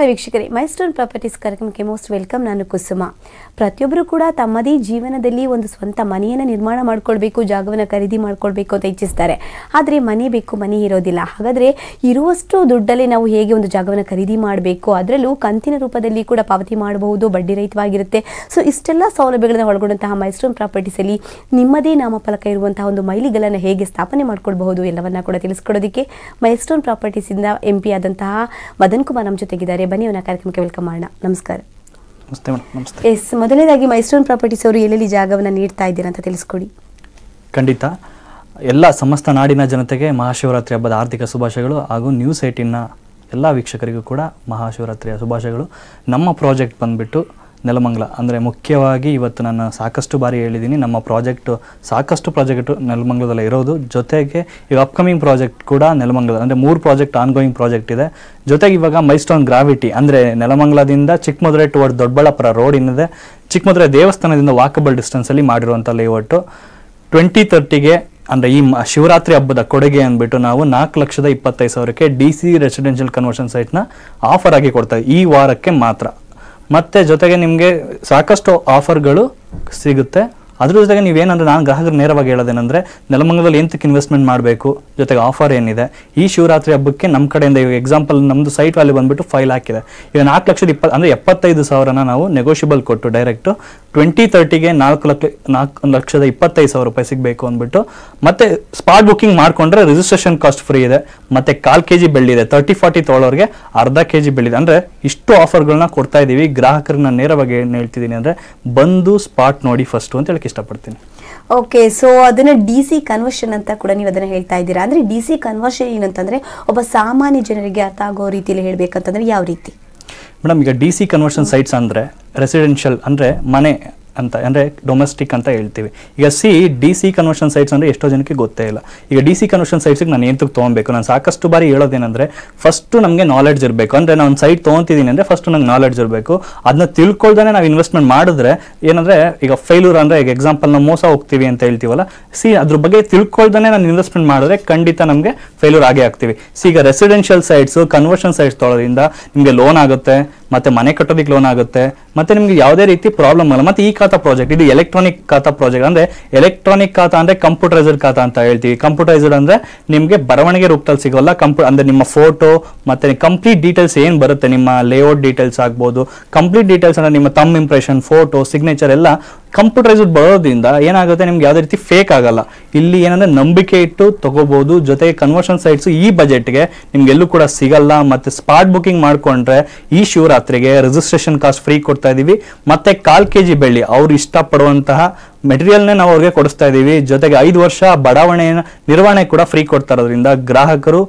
ನಮಸ್ಕಾರ ವೀಕ್ಷಕರೇ. Mystone properties ಕಾರ್ಯಕ್ರಮಕ್ಕೆ ಮೋಸ್ಟ್ ವೆಲ್ಕಮ್ ನಾನು ಕುಸುಮ. ಪ್ರತಿಯೊಬ್ಬರು ಕೂಡ ತಮ್ಮದೇ ಜೀವನದಲ್ಲಿ ಒಂದು ಸ್ವಂತ ಮನೆಯನ್ನು ನಿರ್ಮಾಣ ಮಾಡ್ಕೊಳ್ಬೇಕು, ಜಾಗವನ್ನು ಖರೀದಿ ಮಾಡ್ಕೊಳ್ಬೇಕು ಅಂತ ಇಚ್ಛಿಸ್ತಾರೆ. ಆದರೆ ಮನೆ ಬೇಕು, ಮನೆ ಇರೋದಿಲ್ಲ. ಹಾಗಾದರೆ ಇರುವಷ್ಟು ದುಡ್ಡಲ್ಲಿ ನಾವು ಹೇಗೆ ಒಂದು ಜಾಗವನ್ನು ಖರೀದಿ ಮಾಡಬೇಕು, ಅದರಲ್ಲೂ ಕಂತಿನ ರೂಪದಲ್ಲಿ ಕೂಡ ಪಾವತಿ ಮಾಡಬಹುದು, ಬಡ್ಡಿ ರಹಿತವಾಗಿರುತ್ತೆ. ಸೊ ಇಷ್ಟೆಲ್ಲ ಸೌಲಭ್ಯಗಳನ್ನು ಒಳಗೊಂಡಂತಹ ಮೈಸ್ಟೋನ್ ಪ್ರಾಪರ್ಟೀಸಲ್ಲಿ ನಿಮ್ಮದೇ ನಾಮಫಲಕ ಇರುವಂತಹ ಒಂದು ಮೈಲಿಗಳನ್ನು ಹೇಗೆ ಸ್ಥಾಪನೆ ಮಾಡ್ಕೊಳ್ಬಹುದು ಎಲ್ಲವನ್ನ ಕೂಡ ತಿಳಿಸ್ಕೊಡೋದಕ್ಕೆ ಮೈಸ್ಟೋನ್ ಪ್ರಾಪರ್ಟೀಸಿಂದ ಎಂ ಪಿ ಆದಂತಹ ಮದನ್ ಕುಮಾರ್ ನಮ್ಮ ಜೊತೆಗಿದ್ದಾರೆ. ಬನ್ನಿ ಅವನ ಕಾರ್ಯಕ್ರಮಕ್ಕೆ ವೆಲ್ಕಮ್ ಮಾಡೋಣ. ನಮಸ್ಕಾರ. ನಮಸ್ತೆ ಮೇಡಮ್ ನಮಸ್ತೆ. ಎಸ್ ಮೊದಲನೇದಾಗಿ ಮೈಸೂರು ಪ್ರಾಪರ್ಟೀಸ್ ಅವರು ಎಲ್ಲೆಲ್ಲಿ ಜಾಗವನ್ನು ನೀಡ್ತಾ ಇದ್ದೀರಾ ಅಂತ ತಿಳಿಸ್ಕೊಡಿ. ಖಂಡಿತ. ಎಲ್ಲ ಸಮಸ್ತ ನಾಡಿನ ಜನತೆಗೆ ಮಹಾಶಿವರಾತ್ರಿ ಹಬ್ಬದ ಆರ್ಥಿಕ ಶುಭಾಶಯಗಳು ಹಾಗೂ ನ್ಯೂಸ್ ಸೈಟಿನ ಎಲ್ಲ ವೀಕ್ಷಕರಿಗೂ ಕೂಡ ಮಹಾಶಿವರಾತ್ರಿಯ ಶುಭಾಶಯಗಳು. ನಮ್ಮ ಪ್ರಾಜೆಕ್ಟ್ ಬಂದ್ಬಿಟ್ಟು ನೆಲಮಂಗಲ. ಅಂದರೆ ಮುಖ್ಯವಾಗಿ ಇವತ್ತು ನಾನು ಸಾಕಷ್ಟು ಬಾರಿ ಹೇಳಿದ್ದೀನಿ, ನಮ್ಮ ಪ್ರಾಜೆಕ್ಟ್, ಸಾಕಷ್ಟು ಪ್ರಾಜೆಕ್ಟ್ ನೆಲಮಂಗಲದಲ್ಲಿ ಇರೋದು. ಜೊತೆಗೆ ಈಗ ಅಪ್ಕಮಿಂಗ್ ಪ್ರಾಜೆಕ್ಟ್ ಕೂಡ ನೆಲಮಂಗಲ, ಅಂದರೆ ಮೂರು ಪ್ರಾಜೆಕ್ಟ್ ಆನ್ಗೋಯಿಂಗ್ ಪ್ರಾಜೆಕ್ಟ್ ಇದೆ. ಜೊತೆಗೆ ಇವಾಗ ಮೈಸ್ಟೋನ್ ಗ್ರಾವಿಟಿ ಅಂದರೆ ನೆಲಮಂಗಲದಿಂದ ಚಿಕ್ಕಮದುರೆ ಟುವರ್ಡ್ ದೊಡ್ಡಬಳ್ಳಾಪುರ ರೋಡ್ ಏನಿದೆ ಚಿಕ್ಕಮದುರೆ ದೇವಸ್ಥಾನದಿಂದ ವಾಕಬಲ್ ಡಿಸ್ಟೆನ್ಸಲ್ಲಿ ಮಾಡಿರುವಂಥ ಲೇಔಟು ಟ್ವೆಂಟಿ ತರ್ಟಿಗೆ ಅಂದರೆ ಈ ಶಿವರಾತ್ರಿ ಹಬ್ಬದ ಕೊಡುಗೆ ಅಂದ್ಬಿಟ್ಟು ನಾವು ನಾಲ್ಕು ಲಕ್ಷದ ಇಪ್ಪತ್ತೈದು ಸಾವಿರಕ್ಕೆ ಡಿ ಸಿ ರೆಸಿಡೆನ್ಷಿಯಲ್ ಕನ್ವರ್ಷನ್ ಸೈಟ್ನ ಆಫರ್ ಆಗಿ ಕೊಡ್ತಾ. ಈ ವಾರಕ್ಕೆ ಮಾತ್ರ. ಮತ್ತೆ ಜೊತೆಗೆ ನಿಮಗೆ ಸಾಕಷ್ಟು ಆಫರ್ಗಳು ಸಿಗುತ್ತೆ. ಅದ್ರ ಜೊತೆಗೆ ನೀವೇನಂದ್ರೆ ನಾನು ಗ್ರಾಹಕರು ನೇರವಾಗಿ ಹೇಳೋದೇನೆಂದ್ರೆ, ನೆಲಮಂಗಲದಲ್ಲಿ ಎಂತಕ್ಕೆ ಇನ್ವೆಸ್ಟ್ಮೆಂಟ್ ಮಾಡಬೇಕು, ಜೊತೆಗೆ ಆಫರ್ ಏನಿದೆ, ಈ ಶಿವರಾತ್ರಿ ಹಬ್ಬಕ್ಕೆ ನಮ್ಮ ಕಡೆಯಿಂದ ಇವಾಗ ಎಕ್ಸಾಂಪಲ್ ನಮ್ಮದು ಸೈಟ್ ವ್ಯಾಲ್ಯೂ ಬಂದ್ಬಿಟ್ಟು ಫೈಲ್ ಹಾಕಿದೆ ಈಗ ನಾಲ್ಕು ಲಕ್ಷದ ಇಪ್ಪತ್ತು ಅಂದರೆ ಎಪ್ಪತ್ತೈದು ಸಾವಿರನ ನಾವು ನೆಗೋಷಿಯಬಲ್ ಕೊಟ್ಟು ಡೈರೆಕ್ಟು ಟ್ವೆಂಟಿ ತರ್ಟಿಗೆ ನಾಲ್ಕು ಲಕ್ಷ, ನಾಲ್ಕು ಲಕ್ಷದ ಇಪ್ಪತ್ತೈದು ಸಾವಿರ ರೂಪಾಯಿ ಸಿಗಬೇಕು ಅಂದ್ಬಿಟ್ಟು, ಮತ್ತೆ ಸ್ಪಾಟ್ ಬುಕಿಂಗ್ ಮಾಡಿಕೊಂಡ್ರೆ ರಿಜಿಸ್ಟ್ರೇಷನ್ ಕಾಸ್ಟ್ ಫ್ರೀ ಇದೆ, ಮತ್ತೆ ಕಾಲು ಕೆ ಜಿ ಬೆಳ್ಳಿದೆ ತರ್ಟಿ ಫಾರ್ಟಿ ತೊಗೊಳೋರಿಗೆ ಅರ್ಧ ಕೆ ಜಿ ಬೆಳ್ಳಿದೆ ಅಂದರೆ ಇಷ್ಟು ಆಫರ್ಗಳನ್ನ ಕೊಡ್ತಾ ಇದ್ದೀವಿ ಗ್ರಾಹಕರನ್ನ ನೇರವಾಗಿ ಏನು ಹೇಳ್ತಿದ್ದೀನಿ ಅಂದರೆ ಬಂದು ಸ್ಪಾಟ್ ನೋಡಿ ಫಸ್ಟು ಅಂತ ಹೇಳಕ್ಕೆ ಇಷ್ಟಪಡ್ತೀನಿ. ಓಕೆ ಸೊ ಅದನ್ನ ಡಿ ಸಿ ಕನ್ವರ್ಷನ್ ಅಂತ ಕೂಡ ನೀವು ಅದನ್ನ ಹೇಳ್ತಾ ಇದ್ದೀರಾ? ಅಂದ್ರೆ ಡಿ ಸಿ ಕನ್ವರ್ಷನ್ ಏನಂತಂದ್ರೆ ಒಬ್ಬ ಸಾಮಾನ್ಯ ಜನರಿಗೆ ಅರ್ಥ ಆಗೋ ರೀತಿಯಲ್ಲಿ ಹೇಳ್ಬೇಕಂತಂದ್ರೆ ಯಾವ ರೀತಿ? ಮೇಡಮ್ ಈಗ ಡಿ ಸಿ ಕನ್ವರ್ಷನ್ ಸೈಟ್ಸ್ ಅಂದ್ರೆ ರೆಸಿಡೆನ್ಷಿಯಲ್ ಅಂದ್ರೆ ಮನೆ ಅಂತ, ಅಂದರೆ ಡೊಮೆಸ್ಟಿಕ್ ಅಂತ ಹೇಳ್ತೀವಿ. ಈಗ see D C conversion sites ಅಂದರೆ ಎಷ್ಟೋ ಜನಕ್ಕೆ ಗೊತ್ತೇ ಇಲ್ಲ. ಈಗ ಡಿ ಸಿ ಕನ್ವರ್ಷನ್ ಸೈಟ್ಸಿಗೆ ನಾನು ಏನಕ್ಕೆ ತೊಗೊಬೇಕು. ನಾನು ಸಾಕಷ್ಟು ಬಾರಿ ಹೇಳೋದೇನೆಂದರೆ ಫಸ್ಟು ನಮಗೆ ನಾಲೆಡ್ಜ್ ಇರಬೇಕು. ಅಂದರೆ ನಾನು ಒಂದು ಸೈಟ್ ತೊಗೊತಿದ್ದೀನಿ ಅಂದರೆ ಫಸ್ಟ್ ನಂಗೆ ನಾಲೆಡ್ಜ್ ಇರಬೇಕು. ಅದನ್ನ ತಿಳ್ಕೊಳ್ದೇ ನಾವು ಇನ್ವೆಸ್ಟ್ಮೆಂಟ್ ಮಾಡಿದ್ರೆ, ಏನಂದರೆ, ಈಗ ಫೈಲೂರ್ ಅಂದರೆ, ಈಗ ಎಕ್ಸಾಂಪಲ್ ನಾವು ಮೋಸ ಹೋಗ್ತೀವಿ ಅಂತ ಹೇಳ್ತೀವಲ್ಲ ಸಿ ಅದ್ರ ಬಗ್ಗೆ ತಿಳ್ಕೊಳ್ದೇ ನಾನು ಇನ್ವೆಸ್ಟ್ಮೆಂಟ್ ಮಾಡಿದ್ರೆ ಖಂಡಿತ ನಮಗೆ ಫೇಲ್ಯೂರ್ ಆಗೇ ಆಗ್ತೀವಿ. ಸಿ ಈಗ ರೆಸಿಡೆನ್ಷಿಯಲ್ ಸೈಟ್ಸು ಕನ್ವರ್ಷನ್ ಸೈಟ್ಸ್ ತೊಳೋದ್ರಿಂದ ನಿಮಗೆ ಲೋನ್ ಆಗುತ್ತೆ. ಮತ್ತೆ ಮನೆ ಕಟ್ಟೋದಕ್ಕೆ ಲೋನ್ ಆಗುತ್ತೆ, ಮತ್ತೆ ನಿಮ್ಗೆ ಯಾವುದೇ ರೀತಿ ಪ್ರಾಬ್ಲಮ್ ಅಲ್ಲ ಮತ್ತೆ ಈ ಖಾತಾ ಪ್ರಾಜೆಕ್ಟ್ ಇದು ಎಲೆಕ್ಟ್ರಾನಿಕ್ ಖಾತಾ ಪ್ರಾಜೆಕ್ಟ್ ಅಂದ್ರೆ ಎಲೆಕ್ಟ್ರಾನಿಕ್ ಖಾತಾ ಅಂದ್ರೆ ಕಂಪ್ಯೂಟರೈಸ್ಡ್ ಖಾತಾ ಅಂತ ಹೇಳ್ತೀವಿ. ಕಂಪ್ಯೂಟರೈಸ್ಡ್ ಅಂದ್ರೆ ನಿಮಗೆ ಬರವಣಿಗೆ ರೂಪದಲ್ಲಿ ಸಿಗೋಲ್ಲ. ಕಂಪ್ಯೂ ಅಂದ್ರೆ ನಿಮ್ಮ ಫೋಟೋ ಮತ್ತೆ ಕಂಪ್ಲೀಟ್ ಡೀಟೇಲ್ಸ್ ಏನ್ ಬರುತ್ತೆ? ನಿಮ್ಮ ಲೇಔಟ್ ಡೀಟೇಲ್ಸ್ ಆಗ್ಬೋದು. ಕಂಪ್ಲೀಟ್ ಡೀಟೇಲ್ಸ್ ಅಂದ್ರೆ ನಿಮ್ಮ ತಮ್ಮ ಇಂಪ್ರೆಷನ್ ಫೋಟೋ ಸಿಗ್ನೇಚರ್ ಎಲ್ಲ ಕಂಪ್ಯೂಟರೈಸ್ಡ್ ಬರೋದ್ರಿಂದ ಏನಾಗುತ್ತೆ? ನಿಮ್ಗೆ ಯಾವುದೇ ರೀತಿ ಫೇಕ್ ಆಗಲ್ಲ. ಇಲ್ಲಿ ಏನಂದ್ರೆ ನಂಬಿಕೆ ಇಟ್ಟು ತಗೋಬಹುದು ಜೊತೆಗೆ ಕನ್ವರ್ಷನ್ ಸೈಟ್ಸ್ ಈ ಬಜೆಟ್ಗೆ ನಿಮ್ಗೆ ಎಲ್ಲೂ ಕೂಡ ಸಿಗಲ್ಲ. ಮತ್ತೆ ಸ್ಪಾಟ್ ಬುಕಿಂಗ್ ಮಾಡ್ಕೊಂಡ್ರೆ ಈ ಶಿವರಾತ್ರಿಗೆ ರಿಜಿಸ್ಟ್ರೇಷನ್ ಕಾಸ್ಟ್ ಫ್ರೀ ಕೊಡ್ತಾ ಇದೀವಿ. ಮತ್ತೆ ಕಾಲ್ ಕೆ ಜಿ ಬೆಳ್ಳಿ ಅವ್ರು ಇಷ್ಟಪಡುವಂತಹ ಮೆಟೀರಿಯಲ್ನೇ ನಾವು ಅವ್ರಿಗೆ ಕೊಡಿಸ್ತಾ ಇದೀವಿ. ಜೊತೆಗೆ ಐದು ವರ್ಷ ಬಡಾವಣೆಯ ನಿರ್ವಹಣೆ ಕೂಡ ಫ್ರೀ ಕೊಡ್ತಾ ಇರೋದ್ರಿಂದ ಗ್ರಾಹಕರು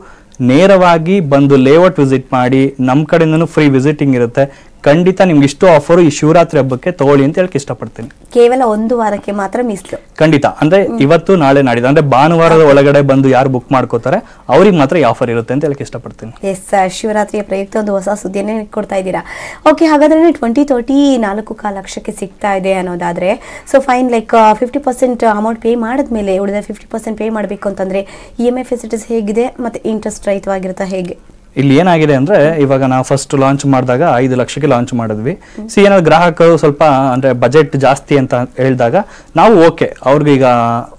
ನೇರವಾಗಿ ಬಂದು ಲೇಔಟ್ ವಿಸಿಟ್ ಮಾಡಿ ನಮ್ಮ ಕಡೆಯಿಂದನೂ ಫ್ರೀ ವಿಸಿಟಿಂಗ್ ಇರುತ್ತೆ. ಖಂಡಿತ ನಿಮ್ಗೆ ಇಷ್ಟು ಆಫರ್ ಈ ಶಿವರಾತ್ರಿ ಹಬ್ಬಕ್ಕೆ ತಗೊಳ್ಳಿ ಅಂತ ಹೇಳಕ್ ಇಷ್ಟಪಡ್ತೀನಿ. ಕೇವಲ ಒಂದು ವಾರಕ್ಕೆ ಮಾತ್ರ ಮೀಸಲು. ಖಂಡಿತ. ಅಂದ್ರೆ ಇವತ್ತು ನಾಳೆ ನಾಡಿದ ಅಂದ್ರೆ ಭಾನುವಾರದ ಒಳಗಡೆ ಬಂದು ಯಾರು ಬುಕ್ ಮಾಡ್ಕೋತಾರೆ ಅವ್ರಿಗೆ ಮಾತ್ರ ಈ ಆಫರ್ ಇರುತ್ತೆ ಅಂತ ಹೇಳಕ್ ಇಷ್ಟಪಡ್ತೀನಿ. ಎಸ್ ಶಿವರಾತ್ರಿಯ ಪ್ರಯುಕ್ತ ಒಂದು ಹೊಸ ಸುದ್ದಿಯನ್ನೇ ಕೊಡ್ತಾ ಇದ್ದೀರಾ? ಓಕೆ ಹಾಗಾದ್ರೆ ಟ್ವೆಂಟಿ ತರ್ಟಿ ನಾಲ್ಕು ಕಾಲು ಲಕ್ಷಕ್ಕೆ ಸಿಗ್ತಾ ಇದೆ ಅನ್ನೋದಾದ್ರೆ so fine like fifty percent amount pay ಮಾಡಿದ್ಮೇಲೆ ಉಳಿದ ಫಿಫ್ಟಿ ಪರ್ಸೆಂಟ್ ಪೇ ಮಾಡಬೇಕು ಅಂತಂದ್ರೆ ಇ ಎಂ ಐ ಫೆಸಿಲಿಟೀಸ್ ಹೇಗಿದೆ ಮತ್ತೆ ಇಂಟ್ರೆಸ್ಟ್ ರಹಿತವಾಗಿರುತ್ತಾ ಹೇಗೆ? ಇಲ್ಲಿ ಏನಾಗಿದೆ ಅಂದ್ರೆ ಇವಾಗ ನಾವು ಫಸ್ಟ್ ಲಾಂಚ್ ಮಾಡಿದಾಗ ಐದು ಲಕ್ಷಕ್ಕೆ ಲಾಂಚ್ ಮಾಡಿದ್ವಿ. ಸಿ ಏನಾದ್ರು ಗ್ರಾಹಕರು ಸ್ವಲ್ಪ, ಅಂದ್ರೆ ಬಜೆಟ್ ಜಾಸ್ತಿ ಅಂತ ಹೇಳಿದಾಗ ನಾವು ಓಕೆ ಅವ್ರಿಗೆ ಈಗ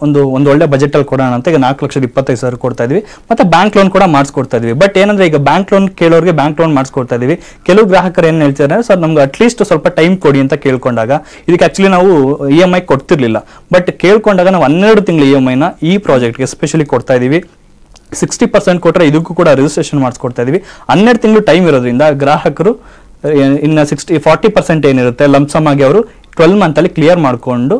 ಒಂದು ಒಂದು ಒಳ್ಳೆ ಬಜೆಟ್ ಅಲ್ಲಿ ಕೊಡೋಣ ಅಂತ ಈಗ ನಾಲ್ಕು ಲಕ್ಷದ ಇಪ್ಪತ್ತೈದು ಸಾವಿರ ಕೊಡ್ತಾ ಇದ್ವಿ. ಮತ್ತೆ ಬ್ಯಾಂಕ್ ಲೋನ್ ಕೂಡ ಮಾಡಿಸ್ಕೊಡ್ತಾ ಇದ್ವಿ. ಬಟ್ ಏನಂದ್ರೆ ಈಗ ಬ್ಯಾಂಕ್ ಲೋನ್ ಕೇಳೋರಿಗೆ ಬ್ಯಾಂಕ್ ಲೋನ್ ಮಾಡಿಸ್ಕೊಡ್ತಾ ಇದ್ವಿ. ಕೆಲವು ಗ್ರಾಹಕರು ಏನ್ ಹೇಳ್ತಾರೆ ಸರ್, ನಮ್ಗೆ ಅಟ್ಲೀಸ್ಟ್ ಸ್ವಲ್ಪ ಟೈಮ್ ಕೊಡಿ ಅಂತ ಕೇಳ್ಕೊಂಡಾಗ, ಇದಕ್ಕೆ ಆಕ್ಚುಲಿ ನಾವು ಇ ಎಂ ಐ ಕೊಡ್ತಿರ್ಲಿಲ್ಲ. ಬಟ್ ಕೇಳ್ಕೊಂಡಾಗ ನಾವು ಹನ್ನೆರಡು ತಿಂಗಳು ಇ ಎಂ ಐನ ಈ ಪ್ರಾಜೆಕ್ಟ್ಗೆ ಸ್ಪೆಷಲಿ ಕೊಡ್ತಾ ಇದೀವಿ ಸಿಕ್ಸ್ಟಿ ಪರ್ಸೆಂಟ್ ಕೊಟ್ಟರೆ ಇದಕ್ಕೂ ಕೂಡ ರಿಜಿಸ್ಟ್ರೇಷನ್ ಮಾಡಿಸ್ಕೊಡ್ತಾ ಇದೀವಿ. ಹನ್ನೆರಡು ತಿಂಗಳು ಟೈಮ್ ಇರೋದ್ರಿಂದ ಗ್ರಾಹಕರು ಇನ್ನು ಸಿಕ್ಸ್ಟಿ ಫಾರ್ಟಿ ಪರ್ಸೆಂಟ್ ಏನಿರುತ್ತೆ ಲಂಪ್ಸಮ್ ಆಗಿ ಅವರು ಟ್ವೆಲ್ ಮಂತಲ್ಲಿ ಕ್ಲಿಯರ್ ಮಾಡಿಕೊಂಡು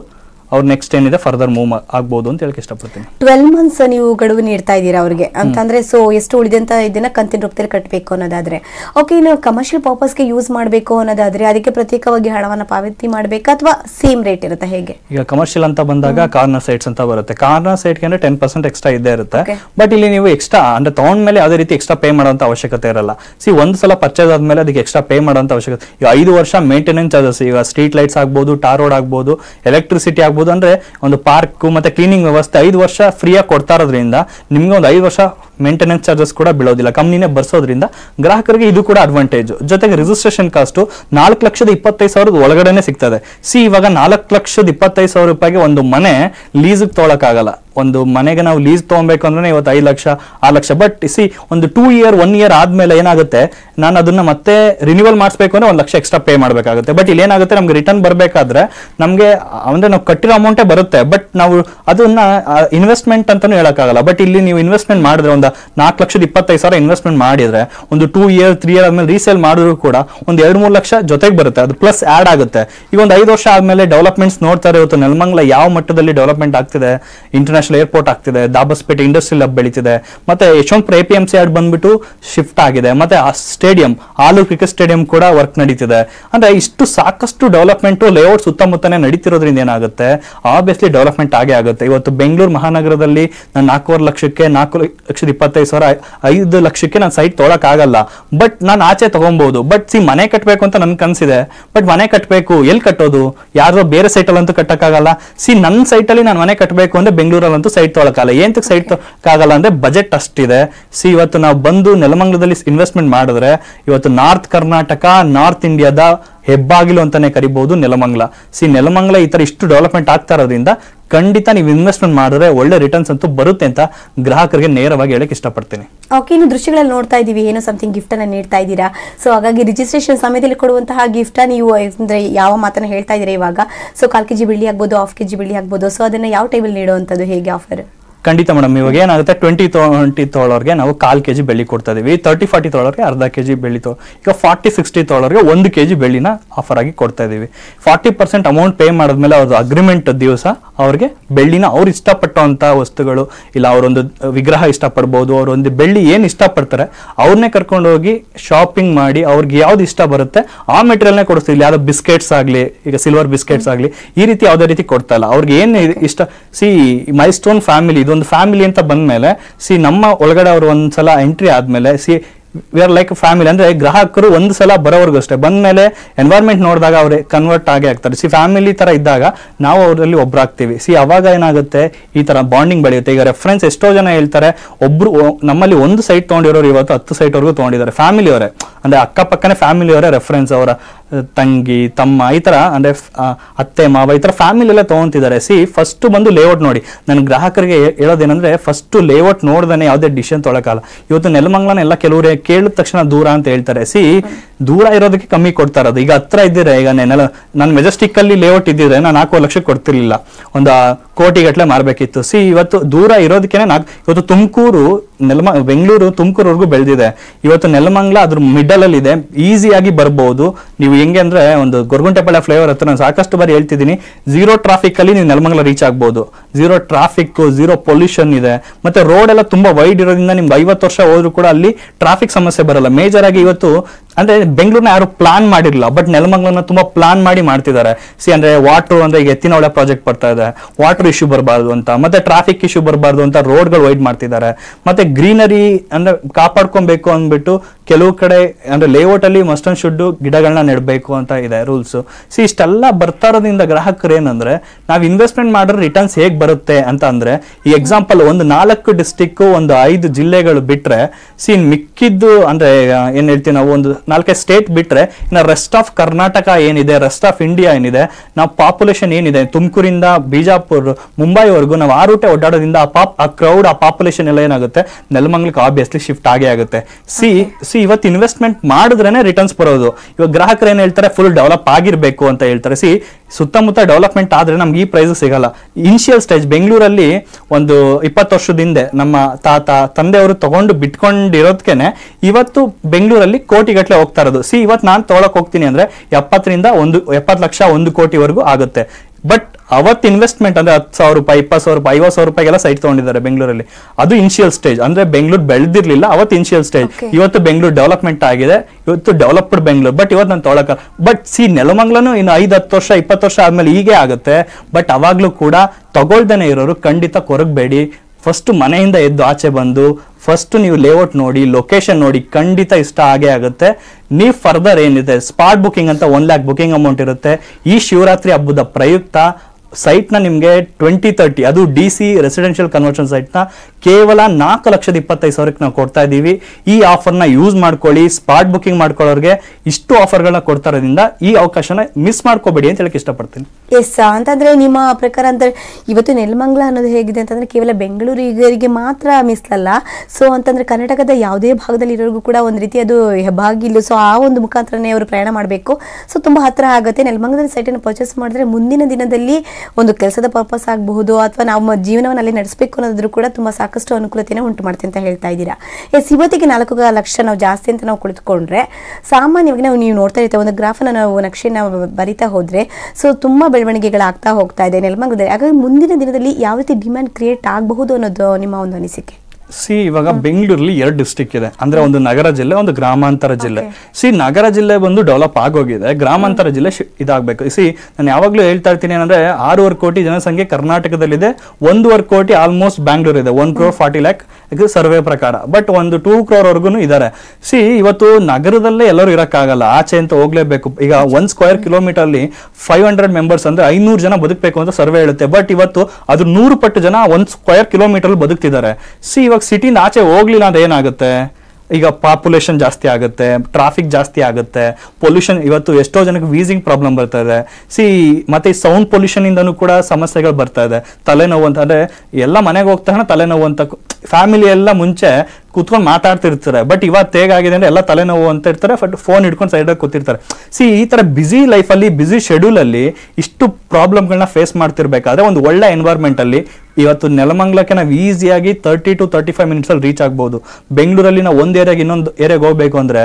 ಅವ್ರು ನೆಕ್ಸ್ಟ್ ಏನಿದೆ ಫರ್ದರ್ ಮೂವ್ ಆಗ್ಬೋದು ಅಂತ ಹೇಳಕ್ ಇಷ್ಟಪಡ್ತೀನಿ. ಟ್ವೆಲ್ ಮಂತ್ಸ್ ನೀವು ಗಡುವು ನೀಡ್ತಾ ಇದ್ದೀರಾ ಅವ್ರಿಗೆ? ಅಂತಂದ್ರೆ ಸೊ ಎಷ್ಟು ಉಳಿದಂತ ಇದನ್ನ ಕಂತಿನ ರೂಪದಲ್ಲಿ ಕಟ್ಟಬೇಕು ಅನ್ನೋದಾದ್ರೆ. ಓಕೆ ಇನ್ನು ಕಮರ್ಷಿಯಲ್ ಪರ್ಪಸ್ಗೆ ಯೂಸ್ ಮಾಡಬೇಕು ಅನ್ನೋದಾದ್ರೆ ಅದಕ್ಕೆ ಪ್ರತ್ಯೇಕವಾಗಿ ಹಣವನ್ನ ಪಾವತಿ ಮಾಡಬೇಕಾ ಅಥವಾ ಸೇಮ್ ರೇಟ್ ಇರುತ್ತೆ ಹೇಗೆ? ಈಗ ಕಮರ್ಷಿಯಲ್ ಅಂತ ಬಂದಾಗ ಕಾರ್ನರ್ ಸೈಟ್ಸ್ ಅಂತ ಬರುತ್ತೆ. ಕಾರ್ನರ್ ಸೈಟ್ಗೆ ಅಂದ್ರೆ ಟೆನ್ ಪರ್ಸೆಂಟ್ ಎಕ್ಸ್ಟ್ರಾ ಇದ್ದೇ ಇರುತ್ತೆ. ಬಟ್ ಇಲ್ಲಿ ನೀವು ಎಕ್ಸ್ಟ್ರಾ ಅಂದ್ರೆ ತಗೊಂಡ್ಮೇಲೆ ಯಾವುದೇ ರೀತಿ ಎಕ್ಸ್ಟ್ರಾ ಪೇ ಮಾಡುವಂತ ಅವಶ್ಯಕತೆ ಇರಲ್ಲ. ಸಿ ಒಂದು ಸಲ ಪರ್ಚೇಸ್ ಆದ್ಮೇಲೆ ಅದಕ್ಕೆ ಎಕ್ಸ್ಟ್ರಾ ಪೇ ಮಾಡುವಂತ ಅವಶ್ಯಕತೆ. ಈಗ ಐದು ವರ್ಷ ಮೇಂಟೆನೆನ್ಸ್ ಚಾರ್ಜಸ್ ಈಗ ಸ್ಟ್ರೀಟ್ ಲೈಟ್ಸ್ ಆಗ್ಬೋದು ಟಾರ್ ರೋಡ್ ಆಗ್ಬೋದು ಎಲೆಕ್ಟ್ರಿಸಿಟಿ ಆಗ್ಬೋದು ಅಂದ್ರೆ ಒಂದು ಪಾರ್ಕು ಮತ್ತೆ ಕ್ಲೀನಿಂಗ್ ವ್ಯವಸ್ಥೆ ಐದು ವರ್ಷ ಫ್ರೀಯಾಗಿ ಕೊಡ್ತಾ ಇರೋದ್ರಿಂದ ನಿಮಗೆ ಒಂದು ಐದು ವರ್ಷ ಮೇಂಟೆನೆನ್ಸ್ ಚಾರ್ಜಸ್ ಕೂಡ ಬೀಳೋದಿಲ್ಲ. ಕಂಪ್ನಿನೇ ಬರ್ಸೋದ್ರಿಂದ ಗ್ರಾಹಕರಿಗೆ ಇದು ಕೂಡ ಅಡ್ವಾಂಟೇಜ್ ಜೊತೆಗೆ ರಿಜಿಸ್ಟ್ರೇಷನ್ ಕಾಸ್ಟು ನಾಲ್ಕು ಲಕ್ಷದ ಇಪ್ಪತ್ತೈದು ಸಾವಿರದ ಒಳಗಡೆನೆ ಸಿಗ್ತದೆ. ಸಿ ಇವಾಗ ನಾಲ್ಕು ಲಕ್ಷದ ಇಪ್ಪತ್ತೈದು ಸಾವಿರ ರೂಪಾಯಿಗೆ ಒಂದು ಮನೆ ಲೀಸಿಗೆ ತೊಗೊಳಕ್ಕಾಗಲ್ಲ. ಒಂದು ಮನೆಗೆ ನಾವು ಲೀಸ್ ತೊಗೊಬೇಕು ಅಂದ್ರೆ ಇವತ್ತು ಐದು ಲಕ್ಷ, ಆರು ಲಕ್ಷ. ಬಟ್ ಸಿ ಒಂದು ಟೂ ಇಯರ್ ಒನ್ ಇಯರ್ ಆದ್ಮೇಲೆ ಏನಾಗುತ್ತೆ? ನಾನು ಅದನ್ನ ಮತ್ತೆ ರಿನ್ಯೂವಲ್ ಮಾಡಿಸ್ಬೇಕು ಅಂದ್ರೆ ಒಂದು ಲಕ್ಷ ಎಕ್ಸ್ಟ್ರಾ ಪೇ ಮಾಡಬೇಕಾಗುತ್ತೆ. ಬಟ್ ಇಲ್ಲಿ ಏನಾಗುತ್ತೆ? ನಮ್ಗೆ ರಿಟರ್ನ್ ಬರಬೇಕಾದ್ರೆ ನಮಗೆ, ಅಂದ್ರೆ ನಾವು ಕಟ್ಟಿರೋ ಅಮೌಂಟೇ ಬರುತ್ತೆ. ಬಟ್ ನಾವು ಅದನ್ನ ಇನ್ವೆಸ್ಟ್ಮೆಂಟ್ ಅಂತಾನು ಹೇಳಕ್ಕಾಗಲ್ಲ. ಬಟ್ ಇಲ್ಲಿ ನೀವು ಇನ್ವೆಸ್ಟ್ಮೆಂಟ್ ಮಾಡಿದ್ರೆ ಒಂದು ನಾಲ್ಕು ಲಕ್ಷದ ಇಪ್ಪತ್ತೈದು ಸಾವಿರ ಇನ್ವೆಸ್ಟ್ಮೆಂಟ್ ಮಾಡಿದ್ರೆ, ಒಂದು ಟೂ ಇಯರ್ ತ್ರೀ ಇಯರ್ ಆದ್ಮೇಲೆ ರೀಸೇಲ್ ಮಾಡಿದ್ರು ಕೂಡ ಒಂದು ಎರಡು ಮೂರು ಲಕ್ಷ ಜೊತೆಗೆ ಬರುತ್ತೆ. ಅದು ಪ್ಲಸ್ ಆಡ್ ಆಗುತ್ತೆ. ಈಗ ಒಂದು ಐದು ವರ್ಷ ಆದ್ಮೇಲೆ ಡೆವಲಪ್ಮೆಂಟ್ಸ್ ನೋಡ್ತಾರೆ ಇವತ್ತು ನೆಲಮಂಗ್ಲ ಯಾವ ಮಟ್ಟದಲ್ಲಿ ಡೆವಲಪ್ಮೆಂಟ್ ಆಗ್ತಿದೆ? ಇಂಟರ್ನ್ಯಾಷನಲ್ ಏರ್ಪೋರ್ಟ್ ಆಗ್ತಿದೆ, ದಾಬಸ್ಪೇಟೆ ಇಂಡಸ್ಟ್ರಿಯಲ್ ಹಬ್ ಬೆಳೀತಿದೆ, ಮತ್ತೆ Yeshwanthpur A P M C yard ಬಂದ್ಬಿಟ್ಟು ಶಿಫ್ಟ್ ಆಗಿದೆ, ಮತ್ತೆ ಆ ಸ್ಟೇಡಿಯಂ ಆಲೂ ಕ್ರಿಕೆಟ್ ಸ್ಟೇಡಿಯಂ ಕೂಡ ವರ್ಕ್ ನಡೀತಿದೆ. ಅಂದ್ರೆ ಇಷ್ಟು ಸಾಕಷ್ಟು ಡೆವಲಪ್ಮೆಂಟ್ ಲೇಔಟ್ ಸುತ್ತಮುತ್ತನೆ ನಡೀತಿರೋದ್ರಿಂದ ಏನಾಗುತ್ತೆ? ಆಬ್ವಿಯಸ್ಲಿ ಡೆವಲಪ್ಮೆಂಟ್ ಆಗೇ ಆಗುತ್ತೆ. ಇವತ್ತು ಬೆಂಗಳೂರು ಮಹಾನಗರದಲ್ಲಿ ನಾನು ನಾಲ್ಕೂವರೆ ಲಕ್ಷಕ್ಕೆ, ನಾಲ್ಕು ಲಕ್ಷದ ಇಪ್ಪತ್ತೈದು ಸಾವಿರ, ಐದು ಲಕ್ಷಕ್ಕೆ ನಾನು ಸೈಟ್ ತೊಗೊಳಕ್ ಆಗಲ್ಲ. ಬಟ್ ನಾನು ಆಚೆ ತಗೊಬಹುದು ಬಟ್ ಸಿ ಮನೆ ಕಟ್ಟಬೇಕು ಅಂತ ನನ್ ಕನ್ಸಿದೆ. ಬಟ್ ಮನೆ ಕಟ್ಟಬೇಕು ಎಲ್ಲಿ ಕಟ್ಟೋದು? ಯಾರೋ ಬೇರೆ ಸೈಟಲ್ಲಂತೂ ಕಟ್ಟಕ್ಕಾಗಲ್ಲ. ಸಿ ನನ್ನ ಸೈಟಲ್ಲಿ ನಾನು ಮನೆ ಕಟ್ಟಬೇಕು ಅಂದ್ರೆ ಬೆಂಗಳೂರಲ್ಲಂತೂ ಸೈಟ್ ತೊಳಕಾಲ ಏನ್ ಸೈಟ್ ತೊಳಕಾಗಲ್ಲ ಅಂದ್ರೆ ಬಜೆಟ್ ಅಷ್ಟಿದೆ. ಸಿ ಇವತ್ತು ನಾವು ಬಂದು ನೆಲಮಂಗಲದಲ್ಲಿ ಇನ್ವೆಸ್ಟ್ಮೆಂಟ್ ಮಾಡಿದ್ರೆ ಇವತ್ತು ನಾರ್ತ್ ಕರ್ನಾಟಕ ನಾರ್ತ್ ಇಂಡಿಯಾದ ಹೆಬ್ಬಾಗಿಲು ಅಂತಾನೆ ಕರಿಬಹುದು ನೆಲಮಂಗಲ. ಸಿ ನೆಲಮಂಗಲ ಈ ತರ ಇಷ್ಟು ಡೆವಲಪ್ಮೆಂಟ್ ಆಗ್ತಾ ಇರೋದ್ರಿಂದ ಖಂಡಿತ ನೀವು ಇನ್ವೆಸ್ಟ್ಮೆಂಟ್ ಮಾಡಿದ್ರೆ ಒಳ್ಳೆ ರಿಟರ್ನ್ಸ್ ಅಂತೂ ಬರುತ್ತೆ ಅಂತ ಗ್ರಾಹಕರಿಗೆ ನೇರವಾಗಿ ಹೇಳಕ್ಕೆ ಇಷ್ಟಪಡ್ತೀನಿ. ಓಕೆ ಇನ್ನು ದೃಶ್ಯಗಳಲ್ಲಿ ನೋಡ್ತಾ ಇದೀವಿ, ಏನೋ ಸಮಥಿಂಗ್ ಗಿಫ್ಟ್ ಅನ್ನ ನೀಡ್ತಾ ಇದ್ದೀರಾ? ಸೊ ಹಾಗಾಗಿ ರಿಜಿಸ್ಟ್ರೇಷನ್ ಸಮಯದಲ್ಲಿ ಕೊಡುವಂತಹ ಗಿಫ್ಟ್ ನೀವು, ಅಂದ್ರೆ ಯಾವ ಮಾತನ್ನ ಹೇಳ್ತಾ ಇದೀರಾ ಇವಾಗ? ಸೊ ಕಾಲ್ ಕೆಜಿ ಬೆಳ್ಳಿ ಆಗ್ಬೋದು ಹಾಫ್ ಕೆಜಿ ಬೆಳ್ಳಿ ಆಗ್ಬೋದು ಸೊ ಅದನ್ನ ಯಾವ ಟೈಮಲ್ಲಿ ನೀಡುವಂಥದ್ದು, ಹೇಗೆ ಆಫರ್ ಖಂಡಿತ ಮೇಡಮ್ ಇವಾಗ ಏನಾಗುತ್ತೆ ಟ್ವೆಂಟಿ ಟ್ವೆಂಟಿ ತೊಗೊಳೋರ್ಗೆ ನಾವು ಕಾಲು ಕೆ ಜಿ ಬೆಳ್ಳಿ ಕೊಡ್ತಾ ಇದೀವಿ. ತರ್ಟಿ ಫಾರ್ಟಿ ತೊಗೊಳೋರ್ಗೆ ಅರ್ಧ ಕೆ ಜಿ ಬೆಳ್ಳಿ ತೋ ಈಗ ಫಾರ್ಟಿ ಸಿಕ್ಸ್ಟಿ ತೊಗೊಳೋರ್ಗೆ ಒಂದು ಕೆಜಿ ಬೆಳ್ಳಿನ ಆಫರ್ ಆಗಿ ಕೊಡ್ತಾ ಇದೀವಿ. ಫಾರ್ಟಿ ಪರ್ಸೆಂಟ್ ಅಮೌಂಟ್ ಪೇ ಮಾಡಿದ್ಮೇಲೆ ಅವ್ರದ್ದು ಅಗ್ರಿಮೆಂಟ್ ದಿವಸ ಅವ್ರಿಗೆ ಬೆಳ್ಳಿನ ಅವ್ರು ಇಷ್ಟಪಟ್ಟಂಥ ವಸ್ತುಗಳು ಇಲ್ಲ ಅವರೊಂದು ವಿಗ್ರಹ ಇಷ್ಟಪಡ್ಬೋದು ಅವರೊಂದು ಬೆಳ್ಳಿ ಏನು ಇಷ್ಟಪಡ್ತಾರೆ ಅವ್ರನ್ನೇ ಕರ್ಕೊಂಡು ಹೋಗಿ ಶಾಪಿಂಗ್ ಮಾಡಿ ಅವ್ರಿಗೆ ಯಾವ್ದು ಇಷ್ಟ ಬರುತ್ತೆ ಆ ಮೆಟೀರಿಯಲ್ನೇ ಕೊಡಿಸ್ತೀವಿ. ಇಲ್ಲಿ ಯಾವ್ದು ಬಿಸ್ಕೆಟ್ಸ್ ಆಗಲಿ ಈಗ ಸಿಲ್ವರ್ ಬಿಸ್ಕೆಟ್ಸ್ ಆಗಲಿ ಈ ರೀತಿ ಯಾವುದೇ ರೀತಿ ಕೊಡ್ತಾ ಇಲ್ಲ. ಅವ್ರಿಗೆ ಏನು ಇಷ್ಟ ಸಿ ಮೈ ಸ್ಟೋನ್ ಫ್ಯಾಮಿಲಿ ಇದೊಂದು ಫ್ಯಾಮಿಲಿ ಅಂತ ಬಂದ್ಮೇಲೆ ಸಿ ನಮ್ಮ ಒಳಗಡೆ ಅವರು ಒಂದ್ಸಲ ಎಂಟ್ರಿ ಆದ್ಮೇಲೆ see we are like family ಅಂದ್ರೆ ಗ್ರಾಹಕರು ಒಂದು ಸಲ ಬರೋವರೆಗೂ ಅಷ್ಟೇ. ಬಂದ್ಮೇಲೆ ಎನ್ವೈರ್ಮೆಂಟ್ ನೋಡಿದಾಗ ಅವ್ರೆ ಕನ್ವರ್ಟ್ ಆಗೇ ಆಗ್ತಾರೆ. ಸಿ ಫ್ಯಾಮಿಲಿ ತರ ಇದ್ದಾಗ ನಾವು ಅವರಲ್ಲಿ ಒಬ್ಬರಾಗ್ತೀವಿ ಸಿ ಅವಾಗ ಏನಾಗುತ್ತೆ, ಈ ತರ ಬಾಂಡಿಂಗ್ ಬೆಳೆಯುತ್ತೆ. ಈಗ ರೆಫರೆನ್ಸ್ ಎಷ್ಟೋ ಜನ ಹೇಳ್ತಾರೆ, ಒಬ್ರು ನಮ್ಮಲ್ಲಿ ಒಂದು ಸೈಟ್ ತೊಗೊಂಡಿರೋರು ಇವತ್ತು ಹತ್ತು ಸೈಟ್ ವರೆಗೂ ತೊಗೊಂಡಿದ್ದಾರೆ. ಫ್ಯಾಮಿಲಿ ಅವರೇ. ಅಂದ್ರೆ ಅಕ್ಕಪಕ್ಕನೇ ಫ್ಯಾಮಿಲಿ ಅವರೇ ರೆಫರೆನ್ಸ್ ಅವರ ತಂಗಿ, ತಮ್ಮ, ಈ ಥರ ಅಂದ್ರೆ ಅತ್ತೆ, ಮಾವ, ಈ ಥರ ಫ್ಯಾಮಿಲಿ ಎಲ್ಲ ತಗೊಂತಿದ್ದಾರೆ. ಸಿ ಫಸ್ಟ್ ಬಂದು ಲೇಔಟ್ ನೋಡಿ. ನನ್ನ ಗ್ರಾಹಕರಿಗೆ ಹೇಳೋದೇನೆಂದರೆ ಫಸ್ಟ್ ಲೇಔಟ್ ನೋಡ್ದೇನೆ ಯಾವುದೇ ಡಿಸಿಷನ್ ತೊಳಕಾಲ ಇವತ್ತು ನೆಲಮಂಗ್ಲನ ಎಲ್ಲ ಕೆಲವರು ಕೇಳಿದ ತಕ್ಷಣ ದೂರ ಅಂತ ಹೇಳ್ತಾರೆ. ಸಿ ದೂರ ಇರೋದಕ್ಕೆ ಕಮ್ಮಿ ಕೊಡ್ತಾ ಇರೋದು. ಈಗ ಹತ್ರ ಇದ್ದೀರಾ? ಈಗ ನೆಲ ನನ್ನ ಮೆಜೆಸ್ಟಿಕ್ ಅಲ್ಲಿ ಲೇಔಟ್ ಇದ್ದಿದ್ರೆ ನಾನು ನಾಲ್ಕು ಲಕ್ಷ ಕೊಡ್ತಿರ್ಲಿಲ್ಲ. ಒಂದು ಕೋಟಿ ಗಟ್ಟಲೆ ಮಾರಬೇಕಿತ್ತು. ಸಿ ಇವತ್ತು ದೂರ ಇರೋದಕ್ಕೆ ನಾಲ್ಕು ಇವತ್ತು ತುಮಕೂರು, ನೆಲಮ, ಬೆಂಗಳೂರು ತುಮಕೂರುವರೆಗೂ ಬೆಳೆದಿದೆ. ಇವತ್ತು ನೆಲಮಂಗ್ಲ ಅದ್ರ ಮಿಡಲ್ ಅಲ್ಲಿ ಇದೆ ಈಸಿಯಾಗಿ ಬರ್ಬೋದು. ನೀವು ಹೆಂಗೆ ಅಂದ್ರೆ ಒಂದು ಗೊರಗುಂಟೆಪಾಳ್ಯ ಫ್ಲೇವರ್ ಹತ್ರ ನಾನು ಸಾಕಷ್ಟು ಬಾರಿ ಹೇಳ್ತಿದ್ದೀನಿ. ಝೀರೋ ಟ್ರಾಫಿಕ್ ಅಲ್ಲಿ ನೀವು ನೆಲಮಂಗಲ ರೀಚ್ ಆಗ್ಬೋದು. ಝೀರೋ ಟ್ರಾಫಿಕ್ ಝೀರೋ ಪೊಲ್ಯೂಷನ್ ಇದೆ. ಮತ್ತೆ ರೋಡ್ ತುಂಬ ವೈಡ್ ಇರೋದ್ರಿಂದ ನಿಮ್ಗೆ ಐವತ್ತು ವರ್ಷ ಹೋದ್ರು ಕೂಡ ಅಲ್ಲಿ ಟ್ರಾಫಿಕ್ ಸಮಸ್ಯೆ ಬರಲ್ಲ. ಮೇಜರ್ ಆಗಿ ಇವತ್ತು ಅಂದ್ರೆ ಬೆಂಗಳೂರಿನ ಯಾರು ಪ್ಲಾನ್ ಮಾಡಿರಲಿಲ್ಲ ಬಟ್ ನೆಲಮಂಗ್ಲನ್ನ ತುಂಬಾ ಪ್ಲಾನ್ ಮಾಡಿ ಮಾಡ್ತಿದ್ದಾರೆ. ಸಿ ಅಂದ್ರೆ ವಾಟರ್ ಅಂದ್ರೆ ಈಗ ಎತ್ತಿನ ಒಳ್ಳೆ ಪ್ರಾಜೆಕ್ಟ್ ಬರ್ತಾ ಇದೆ. ವಾಟರ್ ಇಶ್ಯೂ ಬರಬಾರ್ದು ಅಂತ, ಮತ್ತೆ ಟ್ರಾಫಿಕ್ ಇಶ್ಯೂ ಬರಬಾರ್ದು ಅಂತ ರೋಡ್ಗಳು ವೈಡ್ ಮಾಡ್ತಿದ್ದಾರೆ. ಮತ್ತೆ ಗ್ರೀನರಿ ಅಂದ್ರೆ ಕಾಪಾಡ್ಕೊಬೇಕು ಅಂದ್ಬಿಟ್ಟು ಕೆಲವು ಕಡೆ ಅಂದ್ರೆ ಲೇಔಟ್ ಅಲ್ಲಿ ಮಸ್ಟ್ ಅಂಡ್ ಶುಡ್ ಗಿಡಗಳನ್ನ ನೆಡಬೇಕು ಅಂತ ಇದೆ ರೂಲ್ಸ್ ಸಿ ಇಷ್ಟೆಲ್ಲ ಬರ್ತಾ ಇರೋದ್ರಿಂದ ಗ್ರಾಹಕರು ಏನಂದ್ರೆ, ನಾವು ಇನ್ವೆಸ್ಟ್ಮೆಂಟ್ ಮಾಡಿದ್ರೆ ರಿಟರ್ನ್ಸ್ ಹೇಗ್ ಬರುತ್ತೆ ಅಂತ ಅಂದ್ರೆ, ಈ ಎಕ್ಸಾಂಪಲ್ ಒಂದು ನಾಲ್ಕು ಡಿಸ್ಟಿಕ್ ಒಂದು ಐದು ಜಿಲ್ಲೆಗಳು ಬಿಟ್ರೆ ಸಿ ಮಿಕ್ಕಿದ್ದು ಅಂದ್ರೆ, ಏನ್ ಹೇಳ್ತೀವಿ ನಾವು, ಒಂದು ನಾಲ್ಕೈದು ಸ್ಟೇಟ್ ಬಿಟ್ರೆ ಇನ್ನು ರೆಸ್ಟ್ ಆಫ್ ಕರ್ನಾಟಕ ಏನಿದೆ ರೆಸ್ಟ್ ಆಫ್ ಇಂಡಿಯಾ ಏನಿದೆ ನಾವು ಪಾಪ್ಯುಲೇಷನ್ ಏನಿದೆ ತುಮಕೂರಿಂದ ಬಿಜಾಪುರ್ ಮುಂಬೈವರೆಗೂ ನಾವು ಆ ರೂಟೆ ಓಡಾಡೋದ್ರಿಂದ ಆ ಪಾಪ್ ಆ ಕ್ರೌಡ್ ಆ ಪಾಪ್ಯುಲೇಷನ್ ಎಲ್ಲ ಏನಾಗುತ್ತೆ? ನೆಲಮಂಗ್ಲಕ್ಕೆ ಆಬ್ವಿಯಸ್ಲಿ ಶಿಫ್ಟ್ ಆಗೇ ಆಗುತ್ತೆ. ಸಿ ಸಿ ಇವತ್ತು ಇನ್ವೆಸ್ಟ್ಮೆಂಟ್ ಮಾಡಿದ್ರೇ ರಿಟರ್ನ್ಸ್ ಬರೋದು. ಇವಾಗ ಗ್ರಾಹಕರು ಏನು ಹೇಳ್ತಾರೆ? ಫುಲ್ ಡೆವಲಪ್ ಆಗಿರಬೇಕು ಅಂತ ಹೇಳ್ತಾರೆ. ಸಿ ಸುತ್ತಮುತ್ತ ಡೆವಲಪ್ಮೆಂಟ್ ಆದ್ರೆ ನಮ್ಗೆ ಈ ಪ್ರೈಸ್ ಸಿಗಲ್ಲ. ಇನಿಷಿಯಲ್ ಸ್ಟೇಜ್ ಬೆಂಗಳೂರಲ್ಲಿ ಒಂದು ಇಪ್ಪತ್ತು ವರ್ಷದ ಹಿಂದೆ ನಮ್ಮ ತಾತ ತಂದೆಯವರು ತಗೊಂಡು ಬಿಟ್ಕೊಂಡಿರೋದಕ್ಕೆ ಇವತ್ತು ಬೆಂಗಳೂರಲ್ಲಿ ಕೋಟಿಗಟ್ಟಲೆ ಹೋಗ್ತಾ ಇರೋದು. ಸಿ ಇವತ್ತು ನಾನು ತೊಗೊಳಕ್ ಹೋಗ್ತೀನಿ ಅಂದ್ರೆ ಎಪ್ಪತ್ತರಿಂದ ಒಂದು ಎಪ್ಪತ್ತು ಲಕ್ಷ ಒಂದು ಕೋಟಿವರೆಗೂ ಆಗುತ್ತೆ. ಬಟ್ ಅವತ್ತು ಇನ್ವೆಸ್ಟ್ಮೆಂಟ್ ಅಂದ್ರೆ ಹತ್ತು ಸಾವಿರ ರೂಪಾಯಿ ಇಪ್ಪತ್ತು ಸಾವಿರ ರೂಪಾಯಿ ಐವತ್ತು ಸಾವಿರ ರೂಪಾಯಿಗೆಲ್ಲ ಸೈಟ್ ತಗೊಂಡಿದ್ದಾರೆ ಬೆಂಗಳೂರಲ್ಲಿ. ಅದು ಇನಿಷಿಯಲ್ ಸ್ಟೇಜ್ ಅಂದ್ರೆ ಬೆಂಗಳೂರು ಬೆಳೆದಿರ್ಲಿಲ್ಲ ಅವತ್ತು ಇನಿಷಿಯಲ್ ಸ್ಟೇಜ್ ಇವತ್ತು ಬೆಂಗಳೂರು ಡೆವಲಪ್ಮೆಂಟ್ ಆಗಿದೆ ಇವತ್ತು ಡೆವಲಪ್ಡ್ ಬೆಂಗಳೂರು. ಬಟ್ ಇವತ್ತು ನಾನು ತೊಳಕ ಬಟ್ ಸಿ ನೆಲಮಂಗ್ಲನು ಇನ್ನು ಐದು ಹತ್ತು ವರ್ಷ ಇಪ್ಪತ್ತು ವರ್ಷ ಆದ್ಮೇಲೆ ಹೀಗೆ ಆಗುತ್ತೆ. ಬಟ್ ಅವಾಗ್ಲೂ ಕೂಡ ತಗೊಳ್ದೇನೆ ಇರೋರು ಖಂಡಿತ ಕೊರಗಬೇಡಿ. ಫಸ್ಟ್ ಮನೆಯಿಂದ ಎದ್ದು ಆಚೆ ಬಂದು ಫಸ್ಟ್ ನೀವು ಲೇಔಟ್ ನೋಡಿ ಲೊಕೇಶನ್ ನೋಡಿ, ಖಂಡಿತ ಇಷ್ಟ ಆಗೇ ಆಗುತ್ತೆ. ನೀವು ಫರ್ದರ್ ಏನಿದೆ ಸ್ಪಾಟ್ ಬುಕಿಂಗ್ ಅಂತ ಒನ್ ಲ್ಯಾಕ್ ಬುಕಿಂಗ್ ಅಮೌಂಟ್ ಇರುತ್ತೆ. ಈ ಶಿವರಾತ್ರಿ ಹಬ್ಬದ ಪ್ರಯುಕ್ತ ಸೈಟ್ನ ನಿಮಗೆ ಟ್ವೆಂಟಿ ತರ್ಟಿ ಅದು ಡಿ ಸಿ ರೆಸಿಡೆನ್ಷಿಯಲ್ ಕನ್ವರ್ಷನ್ ಸೈಟ್ನ ಕೇವಲ ನಾಲ್ಕು ಲಕ್ಷದ ಇಪ್ಪತ್ತೈದು ಸಾವಿರಕ್ಕೆ ನಾವು ಕೊಡ್ತಾ ಇದ್ದೀವಿ. ಈ ಆಫರ್ನ ಯೂಸ್ ಮಾಡ್ಕೊಳ್ಳಿ, ಸ್ಪಾಟ್ ಬುಕಿಂಗ್ ಮಾಡ್ಕೊಳ್ಳೋರಿಗೆ ಇಷ್ಟು ಆಫರ್ಗಳನ್ನ ಕೊಡ್ತಾ ಇರೋದ್ರಿಂದ ಈ ಅವಕಾಶನ ಮಿಸ್ ಮಾಡ್ಕೋಬೇಡಿ ಅಂತ ಹೇಳಕ್ ಇಷ್ಟಪಡ್ತೀನಿ. ಎಸ್ ಅಂತಂದ್ರೆ ನಿಮ್ಮ ಪ್ರಕಾರ ಅಂದ್ರೆ ಇವತ್ತು ನೆಲಮಂಗಲ ಅನ್ನೋದು ಹೇಗಿದೆ ಅಂತಂದ್ರೆ ಕೇವಲ ಬೆಂಗಳೂರಿಗರಿಗೆ ಮಾತ್ರ ಮೀಸಲಲ್ಲ ಸೊ ಅಂತಂದ್ರೆ ಕರ್ನಾಟಕದ ಯಾವುದೇ ಭಾಗದಲ್ಲಿ ಇರೋರಿಗೂ ಕೂಡ ಒಂದು ರೀತಿ ಅದು ಹೆಬ್ಬಾಗಿಲು ಸೊ ಆ ಒಂದು ಮುಖಾಂತರನೇ ಅವರು ಪ್ರಯಾಣ ಮಾಡಬೇಕು. ಸೊ ತುಂಬಾ ಹತ್ರ ಆಗುತ್ತೆ. ನೆಲಮಂಗಲದಲ್ಲಿ ಸೈಟನ್ನು ಪರ್ಚೇಸ್ ಮಾಡಿದ್ರೆ ಮುಂದಿನ ದಿನದಲ್ಲಿ ಒಂದು ಕೆಲಸದ ಪರ್ಪಸ್ ಆಗಬಹುದು ಅಥವಾ ನಾವು ಜೀವನವನ್ನು ಅಲ್ಲಿ ನಡೆಸಬೇಕು ಅನ್ನೋದ್ರು ಕೂಡ ತುಂಬಾ ಸಾಕಷ್ಟು ಅನುಕೂಲತೆಯನ್ನು ಉಂಟು ಮಾಡುತ್ತೆ ಅಂತ ಹೇಳ್ತಾ ಇದ್ದೀರಾ. ಎಸ್, ಇವತ್ತಿಗೆ ನಾಲ್ಕು ಲಕ್ಷ ನಾವು ಜಾಸ್ತಿ ಅಂತ ನಾವು ಕುಳಿತುಕೊಂಡ್ರೆ ಸಾಮಾನ್ಯವಾಗಿ ನಾವು ನೀವು ನೋಡ್ತಾ ಇರ್ತೇವೆ ಒಂದು ಗ್ರಾಫನ್ನು ನಾವು ನಕ್ಷೆನ ಬರಿತಾ ಹೋದ್ರೆ, ಸೊ ತುಂಬ ಬೆಳವಣಿಗೆಗಳಾಗ್ತಾ ಹೋಗ್ತಾ ಇದೆ ನೆಲಮಂಗಲದಲ್ಲಿ. ಹಾಗಾಗಿ ಮುಂದಿನ ದಿನದಲ್ಲಿ ಯಾವ ರೀತಿ ಡಿಮ್ಯಾಂಡ್ ಕ್ರಿಯೇಟ್ ಆಗಬಹುದು ಅನ್ನೋದು ನಿಮ್ಮ ಒಂದು ಅನಿಸಿಕೆ. ಸಿ ಇವಾಗ ಬೆಂಗಳೂರಲ್ಲಿ ಎರಡು ಡಿಸ್ಟಿಕ್ ಇದೆ. ಅಂದ್ರೆ ಒಂದು ನಗರ ಜಿಲ್ಲೆ ಒಂದು ಗ್ರಾಮಾಂತರ ಜಿಲ್ಲೆ. ಸಿ ನಗರ ಜಿಲ್ಲೆ ಬಂದು ಡೆವಲಪ್ ಆಗೋಗಿದೆ. ಗ್ರಾಮಾಂತರ ಜಿಲ್ಲೆ ಇದಾಗಬೇಕು. ಸಿ ನಾನು ಯಾವಾಗಲೂ ಹೇಳ್ತಾ ಇರ್ತೀನಿ ಏನಂದ್ರೆ ಆರೂವರೆ ಕೋಟಿ ಜನಸಂಖ್ಯೆ ಕರ್ನಾಟಕದಲ್ಲಿದೆ. ಒಂದೂವರೆ ಕೋಟಿ ಆಲ್ಮೋಸ್ಟ್ ಬ್ಯಾಂಗ್ಳೂರ್ ಇದೆ. One crore forty lakh survey ಪ್ರಕಾರ. ಬಟ್ ಒಂದು ಟೂ ಕ್ರೋರ್ ಇದ್ದಾರೆ ಸಿ ಇವತ್ತು ನಗರದಲ್ಲೇ ಎಲ್ಲರೂ ಇರಕ್ಕಾಗಲ್ಲ. ಆಚೆ ಅಂತ ಹೋಗ್ಲೇಬೇಕು. ಈಗ ಒಂದ್ ಸ್ಕ್ವೇರ್ ಕಿಲೋಮೀಟರ್ ಅಲ್ಲಿ ಫೈವ್ ಹಂಡ್ರೆಡ್ ಮೆಂಬರ್ಸ್ ಅಂದ್ರೆ ಐನೂರು ಜನ ಬದುಕಬೇಕು ಅಂತ ಸರ್ವೆ ಹೇಳುತ್ತೆ. ಬಟ್ ಇವತ್ತು ಅದು ನೂರು ಪಟ್ಟು ಜನ ಒಂದ್ ಸ್ಕ್ವೇರ್ ಕಿಲೋಮೀಟರ್ ಬದುಕ್ತಿದ್ದಾರೆ. ಸಿ ಇವಾಗ ಸಿಟಿಯಿಂದ ಆಚೆ ಹೋಗ್ಲಿಲ್ಲ ಅಂದ್ರೆ ಏನಾಗುತ್ತೆ? ಈಗ ಪಾಪ್ಯುಲೇಷನ್ ಜಾಸ್ತಿ ಆಗುತ್ತೆ ಟ್ರಾಫಿಕ್ ಜಾಸ್ತಿ ಆಗುತ್ತೆ ಪೊಲ್ಯೂಷನ್ ಇವತ್ತು ಎಷ್ಟೋ ಜನಕ್ಕೆ ವೀಸಿಂಗ್ ಪ್ರಾಬ್ಲಮ್ ಬರ್ತಾ ಇದೆ. ಸಿ ಮತ್ತೆ ಈ ಸೌಂಡ್ ಪೊಲ್ಯೂಷನ್ ಇಂದನೂ ಕೂಡ ಸಮಸ್ಯೆಗಳು ಬರ್ತಾ ಇದೆ. ತಲೆನೋವು ಅಂತ, ಅಂದರೆ ಎಲ್ಲ ಮನೆಗೆ ಹೋಗ್ತಾ ತಲೆನೋವು ಅಂತ ಫ್ಯಾಮಿಲಿ ಎಲ್ಲ ಮುಂಚೆ ಕೂತ್ಕೊಂಡು ಮಾತಾಡ್ತಿರ್ತಾರೆ. ಬಟ್ ಇವತ್ತು ಹೇಗಾಗಿದೆ ಅಂದ್ರೆ ಎಲ್ಲ ತಲೆನೋವು ಅಂತ ಇರ್ತಾರೆ ಬಟ್ ಫೋನ್ ಹಿಡ್ಕೊಂಡು ಸೈಡಾಗಿ ಕೂತಿರ್ತಾರೆ. ಸಿ ಈ ತರ ಬ್ಯುಸಿ ಲೈಫಲ್ಲಿ ಬ್ಯುಸಿ ಶೆಡ್ಯೂಲಲ್ಲಿ ಇಷ್ಟು ಪ್ರಾಬ್ಲಮ್ಗಳನ್ನ ಫೇಸ್ ಮಾಡ್ತಿರ್ಬೇಕಾದ್ರೆ ಒಂದು ಒಳ್ಳೆ ಎನ್ವೈರ್ಮೆಂಟ್ ಅಲ್ಲಿ ಇವತ್ತು ನೆಲಮಂಗ್ಲಕ್ಕೆ ನಾವು ಈಸಿಯಾಗಿ thirty to thirty five minutes ಅಲ್ಲಿ ರೀಚ್ ಆಗ್ಬೋದು. ಬೆಂಗಳೂರಲ್ಲಿ ನಾವು ಒಂದು ಏರಿಯಾಗೆ ಇನ್ನೊಂದು ಏರಿಯಾಗೆ ಹೋಗ್ಬೇಕು ಅಂದ್ರೆ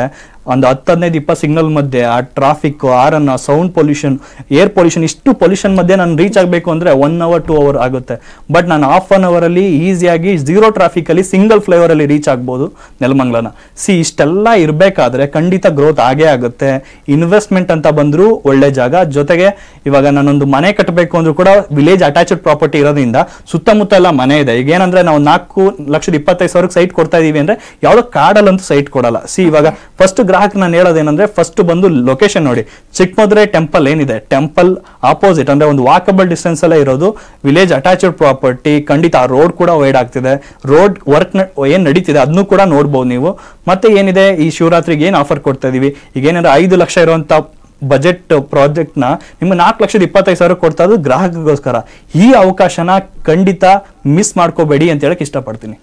ಒಂದು ಹತ್ತು ಹದಿನೈದು ಇಪ್ಪತ್ತು ಸಿಗ್ನಲ್ ಮಧ್ಯೆ ಆ ಟ್ರಾಫಿಕ್ ಆರನ್ನ ಸೌಂಡ್ ಪೊಲ್ಯೂಷನ್ ಏರ್ ಪೊಲ್ಯೂಷನ್ ಇಷ್ಟು ಪೊಲ್ಯೂಷನ್ ಮಧ್ಯೆ ನಾನು ರೀಚ್ ಆಗಬೇಕು ಅಂದ್ರೆ ಒನ್ ಅವರ್ ಟೂ ಅವರ್ ಆಗುತ್ತೆ. ಬಟ್ ನಾನು ಹಾಫ್ ಅನ್ ಅವರ್ ಅಲ್ಲಿ ಈಸಿಯಾಗಿ ಝೀರೋ ಟ್ರಾಫಿಕ್ ಅಲ್ಲಿ ಸಿಂಗಲ್ ಫ್ಲೇವರ್ ಅಲ್ಲಿ ರೀಚ್ ಆಗ್ಬೋದು ನೆಲಮಂಗ್ಲನ. ಸಿ ಇಷ್ಟೆಲ್ಲ ಇರಬೇಕಾದ್ರೆ ಖಂಡಿತ ಗ್ರೋತ್ ಆಗೇ ಆಗುತ್ತೆ. ಇನ್ವೆಸ್ಟ್ಮೆಂಟ್ ಅಂತ ಬಂದ್ರು ಒಳ್ಳೆ ಜಾಗ. ಜೊತೆಗೆ ಇವಾಗ ನಾನೊಂದು ಮನೆ ಕಟ್ಟಬೇಕು ಅಂದ್ರೂ ಕೂಡ ವಿಲೇಜ್ ಅಟ್ಯಾಚ್ಡ್ ಪ್ರಾಪರ್ಟಿ ಇರೋದ್ರಿಂದ ಸುತ್ತಮುತ್ತ ಎಲ್ಲ ಮನೆ ಇದೆ. ಈಗ ಏನಂದ್ರೆ ನಾವು ನಾಲ್ಕು ಲಕ್ಷದ ಇಪ್ಪತ್ತೈದು ಸಾವಿರಕ್ಕೆ ಸೈಟ್ ಕೊಡ್ತಾ ಇದೀವಿ ಅಂದ್ರೆ ಯಾವ್ದೋ ಕಾಡಲ್ಲಂತೂ ಸೈಟ್ ಕೊಡಲ್ಲ. ಸಿ ಇವಾಗ ಫಸ್ಟ್ ಗ್ರಾಹಕ ನಾನು ಹೇಳೋದೇನಂದ್ರೆ ಫಸ್ಟ್ ಬಂದು ಲೊಕೇಶನ್ ನೋಡಿ. ಚಿಕ್ಕಮದುರೆ ಟೆಂಪಲ್ ಏನಿದೆ? ಟೆಂಪಲ್ ಆಪೋಸಿಟ್ ಅಂದ್ರೆ ಒಂದು ವಾಕಬಲ್ ಡಿಸ್ಟೆನ್ಸ್ ಅಲ್ಲೇ ಇರೋದು. ವಿಲೇಜ್ ಅಟ್ಯಾಚ್ಡ್ ಪ್ರಾಪರ್ಟಿ ಖಂಡಿತ ಆ ರೋಡ್ ಕೂಡ ವೈಡ್ ಆಗ್ತಿದೆ. ರೋಡ್ ವರ್ಕ್ ಏನ್ ನಡೀತಿದೆ ಅದನ್ನು ಕೂಡ ನೋಡ್ಬೋದು ನೀವು. ಮತ್ತೆ ಏನಿದೆ? ಈ ಶಿವರಾತ್ರಿಗೆ ಏನು ಆಫರ್ ಕೊಡ್ತಾ ಇದೀವಿ? ಈಗ ಏನಂದ್ರೆ ಐದು ಲಕ್ಷ ಇರುವಂತ ಬಜೆಟ್ ಪ್ರಾಜೆಕ್ಟ್ನ ನಿಮ್ಮ ನಾಲ್ಕು ಲಕ್ಷದ ಇಪ್ಪತ್ತೈದು ಸಾವಿರ ಕೊಡ್ತಾ ಇರೋದು ಗ್ರಾಹಕಗೋಸ್ಕರ ಈ ಅವಕಾಶನ ಖಂಡಿತ ಮಿಸ್ ಮಾಡ್ಕೋಬೇಡಿ ಅಂತ ಹೇಳಕ್ ಇಷ್ಟಪಡ್ತೀನಿ.